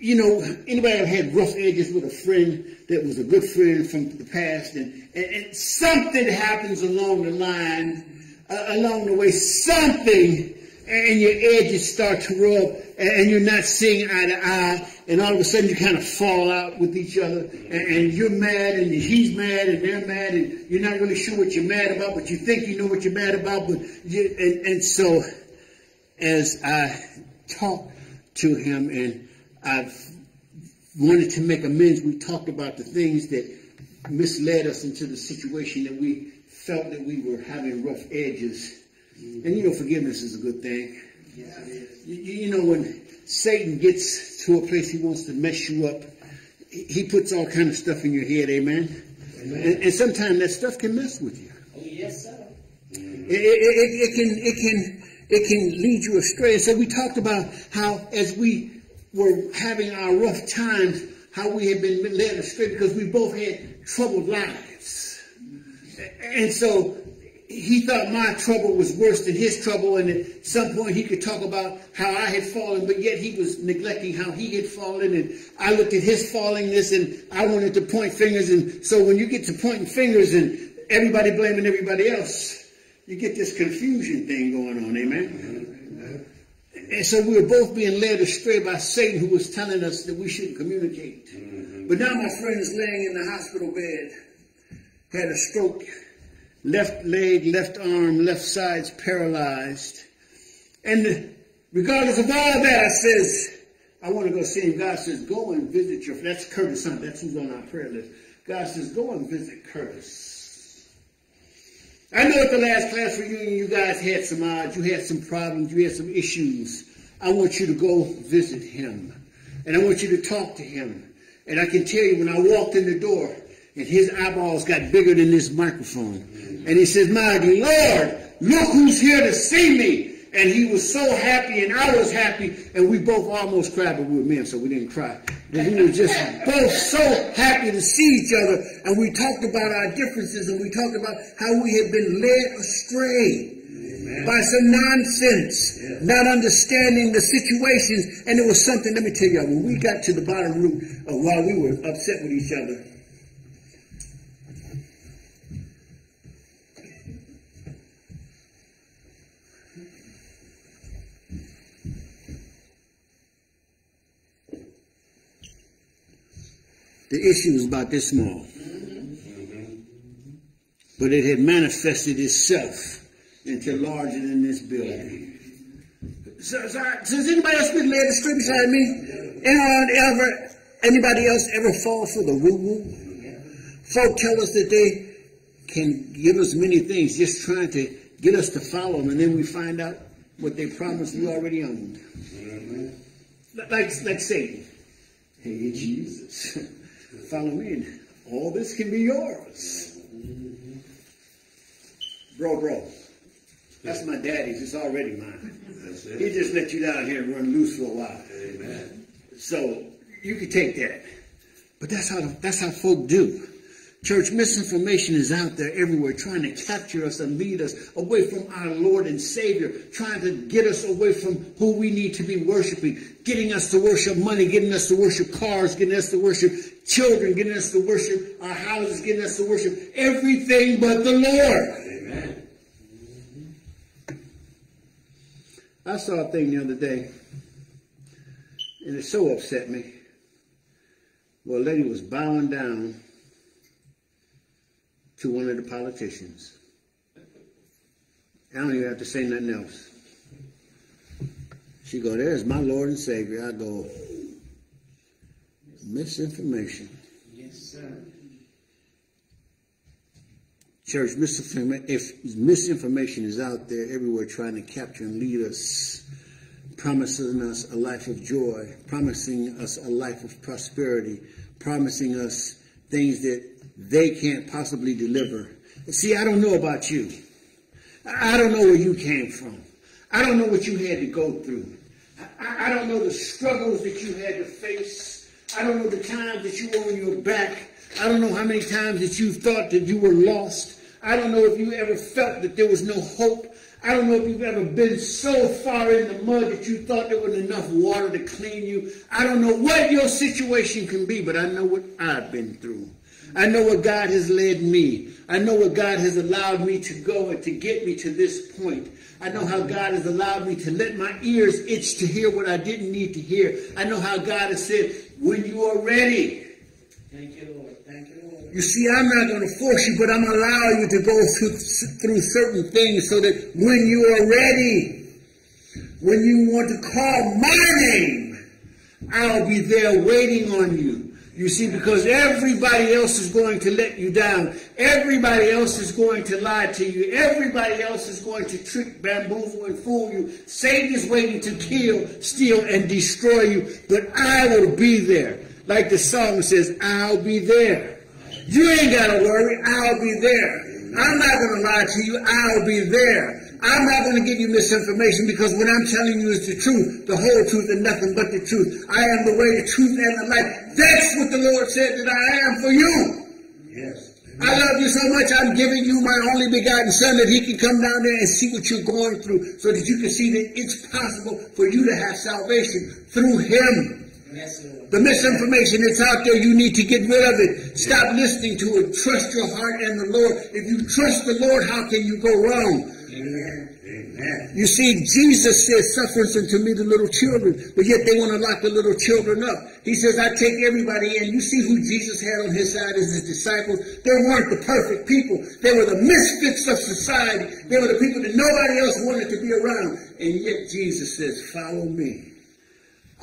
you know, anybody ever had rough edges with a friend that was a good friend from the past, and, and, and something happens along the line, uh, along the way, something, and your edges start to rub, and, you're not seeing eye to eye, and all of a sudden you kind of fall out with each other, and, and you're mad, and he's mad, and they're mad, and you're not really sure what you're mad about, but you think you know what you're mad about, but you, and, and so as I talked to him and I've wanted to make amends, we talked about the things that misled us into the situation that we felt that we were having rough edges. And you know, forgiveness is a good thing. You, you know, when Satan gets to a place he wants to mess you up, he puts all kind of stuff in your head, amen? And, and sometimes that stuff can mess with you. Oh, yes, sir. It, it, it, it can it can it can lead you astray. So we talked about how as we were having our rough times, how we had been led astray because we both had troubled lives. Mm-hmm. And so he thought my trouble was worse than his trouble, and at some point he could talk about how I had fallen, but yet he was neglecting how he had fallen, and I looked at his fallingness, and I wanted to point fingers, and so when you get to pointing fingers and everybody blaming everybody else, you get this confusion thing going on, amen? And so we were both being led astray by Satan, who was telling us that we shouldn't communicate. But now my friend is laying in the hospital bed, had a stroke, left leg, left arm, left side's paralyzed. And regardless of all that, I says, I want to go see him. God says, go and visit your, that's Curtis, son. That's who's on our prayer list. God says, go and visit Curtis. I know at the last class reunion you guys had some odds, you had some problems, you had some issues. I want you to go visit him. And I want you to talk to him. And I can tell you when I walked in the door and his eyeballs got bigger than this microphone. And he says, My Lord, look who's here to see me. And he was so happy and I was happy and we both almost cried, but we were men, so we didn't cry. But we were just both so happy to see each other and we talked about our differences and we talked about how we had been led astray by some nonsense, not understanding the situations. And it was something, let me tell you, when we got to the bottom root of why we were upset with each other, the issue was about this small. But it had manifested itself into larger than this building. So, so, has anybody else been led astray beside me? Anyone ever, anybody else ever fall for the woo-woo? Folk tell us that they can give us many things just trying to get us to follow them, and then we find out what they promised we already owned. Like, like Satan. Hey, Jesus, follow me, and all this can be yours. Bro, bro, that's my daddy's. It's already mine. That's He just let you down here and run loose for a while. Amen. So you can take that. But that's how that's how folk do. Church misinformation is out there everywhere trying to capture us and lead us away from our Lord and Savior, trying to get us away from who we need to be worshiping, getting us to worship money, getting us to worship cars, getting us to worship children, getting us to worship our houses, getting us to worship everything but the Lord. Amen. I saw a thing the other day, and it so upset me. Well, a lady was bowing down to one of the politicians. I don't even have to say nothing else. She go, there's my Lord and Savior. I go, misinformation. Yes, sir. Church, misinforma- if misinformation is out there everywhere trying to capture and lead us, promising us a life of joy, promising us a life of prosperity, promising us things that they can't possibly deliver. See, I don't know about you. I don't know where you came from. I don't know what you had to go through. I, I don't know the struggles that you had to face. I don't know the times that you were on your back. I don't know how many times that you thought that you were lost. I don't know if you ever felt that there was no hope. I don't know if you've ever been so far in the mud that you thought there was enough water to clean you. I don't know what your situation can be, but I know what I've been through. I know what God has led me. I know what God has allowed me to go and to get me to this point. I know how God has allowed me to let my ears itch to hear what I didn't need to hear. I know how God has said, when you are ready. Thank you, you, see, I'm not going to force you, but I'm allowing you to go through, through certain things so that when you are ready, when you want to call my name, I'll be there waiting on you. You see, because everybody else is going to let you down. Everybody else is going to lie to you. Everybody else is going to trick, bamboozle, and fool you. Satan is waiting to kill, steal, and destroy you. But I will be there. Like the song says, I'll be there. You ain't gotta worry, I'll be there. I'm not gonna lie to you, I'll be there. I'm not gonna give you misinformation because what I'm telling you is the truth, the whole truth and nothing but the truth. I am the way, the truth, and the life. That's what the Lord said that I am for you. Yes. I love you so much, I'm giving you my only begotten son that he can come down there and see what you're going through so that you can see that it's possible for you to have salvation through him. Yes, The misinformation that's out there, you need to get rid of it. Stop listening to it. Trust your heart and the Lord. If you trust the Lord, how can you go wrong? Amen. Amen. You see, Jesus says, sufferance unto me the little children, but yet they want to lock the little children up. He says, I take everybody in. You see who Jesus had on his side as his disciples? They weren't the perfect people. They were the misfits of society. They were the people that nobody else wanted to be around. And yet Jesus says, follow me.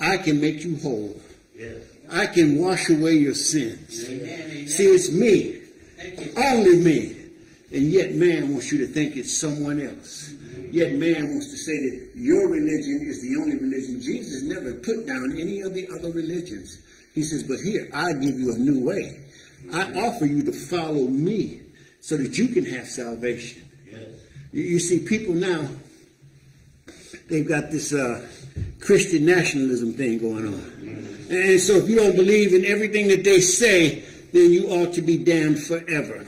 I can make you whole. Yes. I can wash away your sins. Amen. Amen. See, it's me. Only me. And yet man wants you to think it's someone else. Yet man wants to say that your religion is the only religion. Jesus never put down any of the other religions. He says, but here, I give you a new way. I offer you to follow me so that you can have salvation. Yes. You, you see, people now, they've got this uh, Christian nationalism thing going on. And so if you don't believe in everything that they say, then you ought to be damned forever.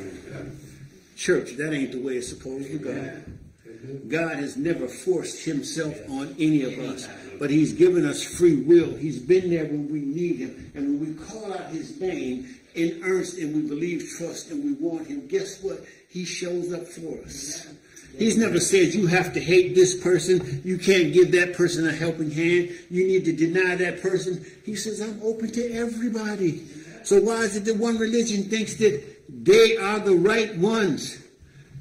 Church, that ain't the way it's supposed to go. God has never forced himself on any of us, but he's given us free will. He's been there when we need him. And when we call out his name in earnest and we believe, trust, and we want him, guess what? He shows up for us. He's never said you have to hate this person. You can't give that person a helping hand. You need to deny that person. He says, I'm open to everybody. So why is it that one religion thinks that they are the right ones?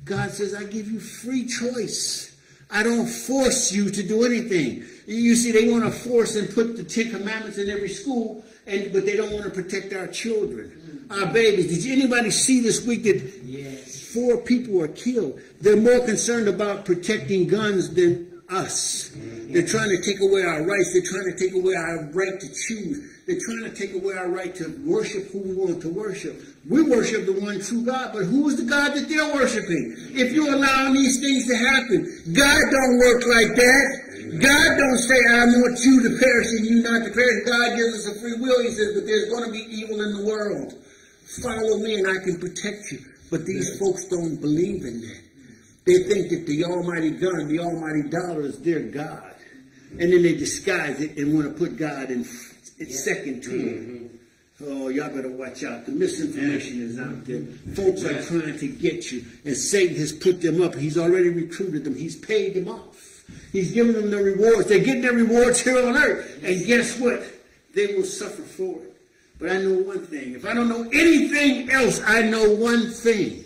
God says, I give you free choice. I don't force you to do anything. You see, they want to force and put the Ten Commandments in every school, and but they don't want to protect our children, our babies. Did anybody see this week that Yes. Four people were killed? They're more concerned about protecting guns than us. They're trying to take away our rights. They're trying to take away our right to choose. They're trying to take away our right to worship who we want to worship. We worship the one true God, but who is the God that they're worshiping? If you allow these things to happen, God don't work like that. God don't say, I want you to perish and you not to perish. God gives us a free will. He says, but there's going to be evil in the world. Follow me and I can protect you. But these folks don't believe in that. They think that the almighty gun, the almighty dollar is their God. And then they disguise it and want to put God in, in second it. Mm-hmm. Oh, y'all better watch out. The misinformation is out there. Mm-hmm. Folks are trying to get you. And Satan has put them up. He's already recruited them. He's paid them off. He's given them the rewards. They're getting their rewards here on earth. And guess what? They will suffer for it. But I know one thing. If I don't know anything else, I know one thing.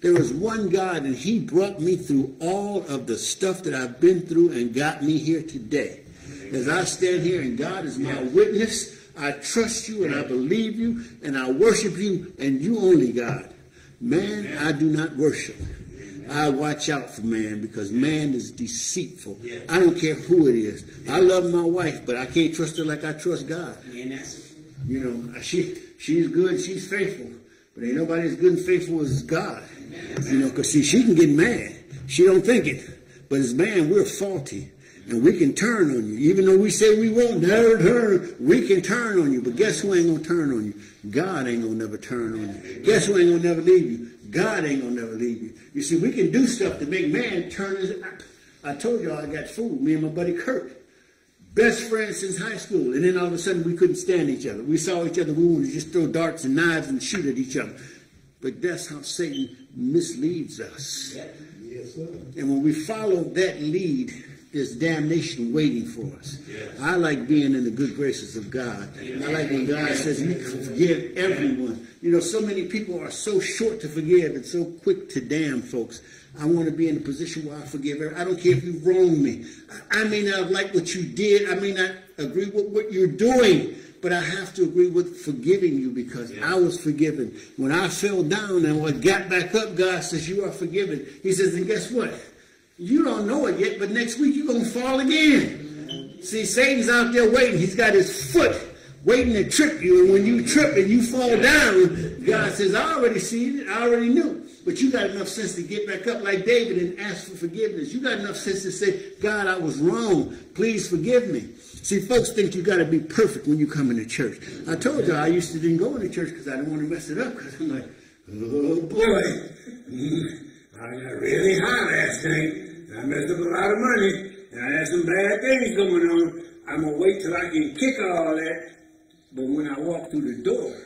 There is one God, and He brought me through all of the stuff that I've been through and got me here today. As I stand here, and God is my witness, I trust you and I believe you and I worship you and you only, God. Man, I do not worship. I watch out for man because man is deceitful. I don't care who it is. I love my wife, but I can't trust her like I trust God. You know, she she's good, she's faithful, but ain't nobody as good and faithful as God. You know, because see, she can get mad. She don't think it, but as man, we're faulty, and we can turn on you. Even though we say we won't never turn, we can turn on you. But guess who ain't gonna turn on you? God ain't gonna never turn on you. Guess who ain't gonna never leave you? God ain't gonna never leave you. You see, we can do stuff to make man turn his. I told y'all I got fooled. Me and my buddy Kurt best friends since high school, and then all of a sudden we couldn't stand each other. We saw each other, we wanted to just throw darts and knives and shoot at each other. But that's how Satan misleads us. Yes, sir. And when we follow that lead, there's damnation waiting for us. I like being in the good graces of God. I like when God says you forgive everyone. You know, so many people are so short to forgive and so quick to damn folks. I want to be in a position where I forgive. I don't care if you wrong me. I may not like what you did. I may not agree with what you're doing. But I have to agree with forgiving you because I was forgiven. When I fell down and I got back up, God says, You are forgiven. He says, And guess what? You don't know it yet, but next week you're going to fall again. See, Satan's out there waiting. He's got his foot waiting to trip you, and when you trip and you fall down, God says, I already seen it, I already knew. But you got enough sense to get back up like David and ask for forgiveness. You got enough sense to say, God, I was wrong. Please forgive me. See, folks think you got to be perfect when you come into church. I told you I used to didn't go into church because I didn't want to mess it up because I'm like, oh boy, mm-hmm. I got really high last night. I messed up a lot of money and I had some bad things going on. I'm going to wait till I can kick all that. But when I walk through the door,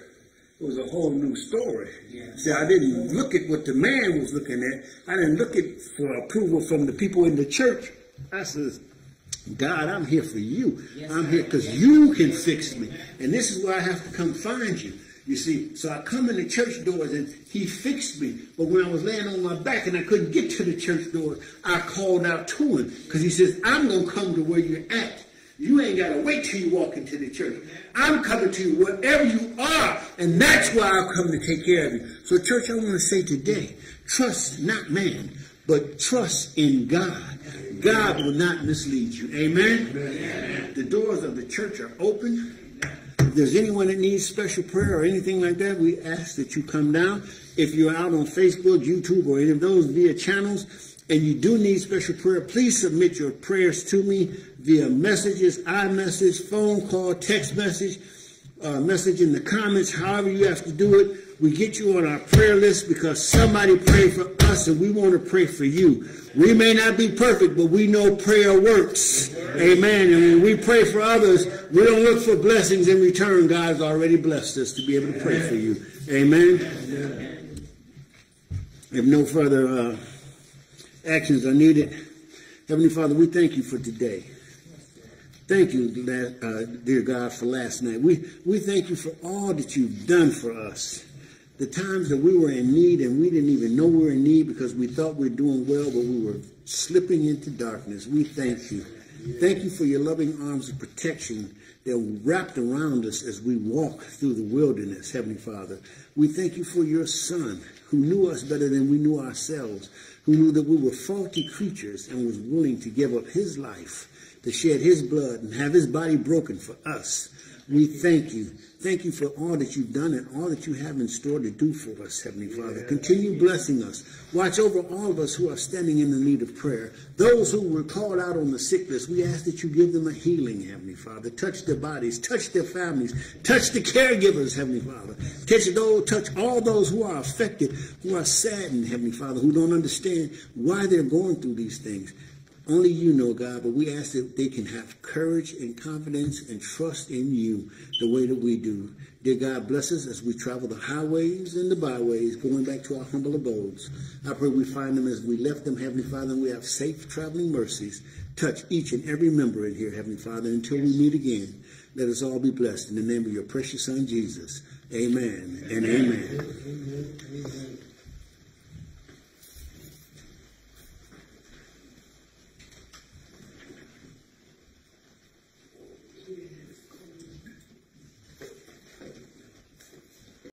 it was a whole new story. See, I didn't look at what the man was looking at. I didn't look at for approval from the people in the church. I says, God, I'm here for you. I'm here because you can fix me. And this is where I have to come find you. You see, so I come in the church doors and he fixed me. But when I was laying on my back and I couldn't get to the church doors, I called out to him because he says, I'm going to come to where you're at. You ain't got to wait till you walk into the church. I'm coming to you wherever you are, and that's why I've come to take care of you. So, church, I want to say today, trust not man, but trust in God. God will not mislead you. Amen? The doors of the church are open. If there's anyone that needs special prayer or anything like that, we ask that you come down. If you're out on Facebook, YouTube, or any of those via channels, and you do need special prayer, please submit your prayers to me via messages, iMessage, phone call, text message, uh, message in the comments, however you have to do it. We get you on our prayer list because somebody prayed for us and we want to pray for you. We may not be perfect, but we know prayer works. Amen. And when we pray for others, we don't look for blessings in return. God's already blessed us to be able to pray for you. Amen. If no further uh, actions are needed, Heavenly Father, we thank you for today. Thank you, uh, dear God, for last night. We, we thank you for all that you've done for us. The times that we were in need and we didn't even know we were in need because we thought we were doing well, but we were slipping into darkness. We thank you. Thank you for your loving arms of protection that wrapped around us as we walk through the wilderness, Heavenly Father. We thank you for your Son who knew us better than we knew ourselves, who knew that we were faulty creatures and was willing to give up his life to shed his blood and have his body broken for us. We thank you. Thank you for all that you've done and all that you have in store to do for us, Heavenly Father. Continue blessing us. Watch over all of us who are standing in the need of prayer. Those who were called out on the sick list, we ask that you give them a healing, Heavenly Father. Touch their bodies, touch their families, touch the caregivers, Heavenly Father. Touch those, touch all those who are affected, who are saddened, Heavenly Father, who don't understand why they're going through these things. Only you know, God, but we ask that they can have courage and confidence and trust in you the way that we do. Dear God, bless us as we travel the highways and the byways, going back to our humble abodes. I pray we find them as we left them, Heavenly Father, and we have safe traveling mercies. Touch each and every member in here, Heavenly Father, until we meet again. Let us all be blessed in the name of your precious Son, Jesus. Amen and amen. Amen. Amen.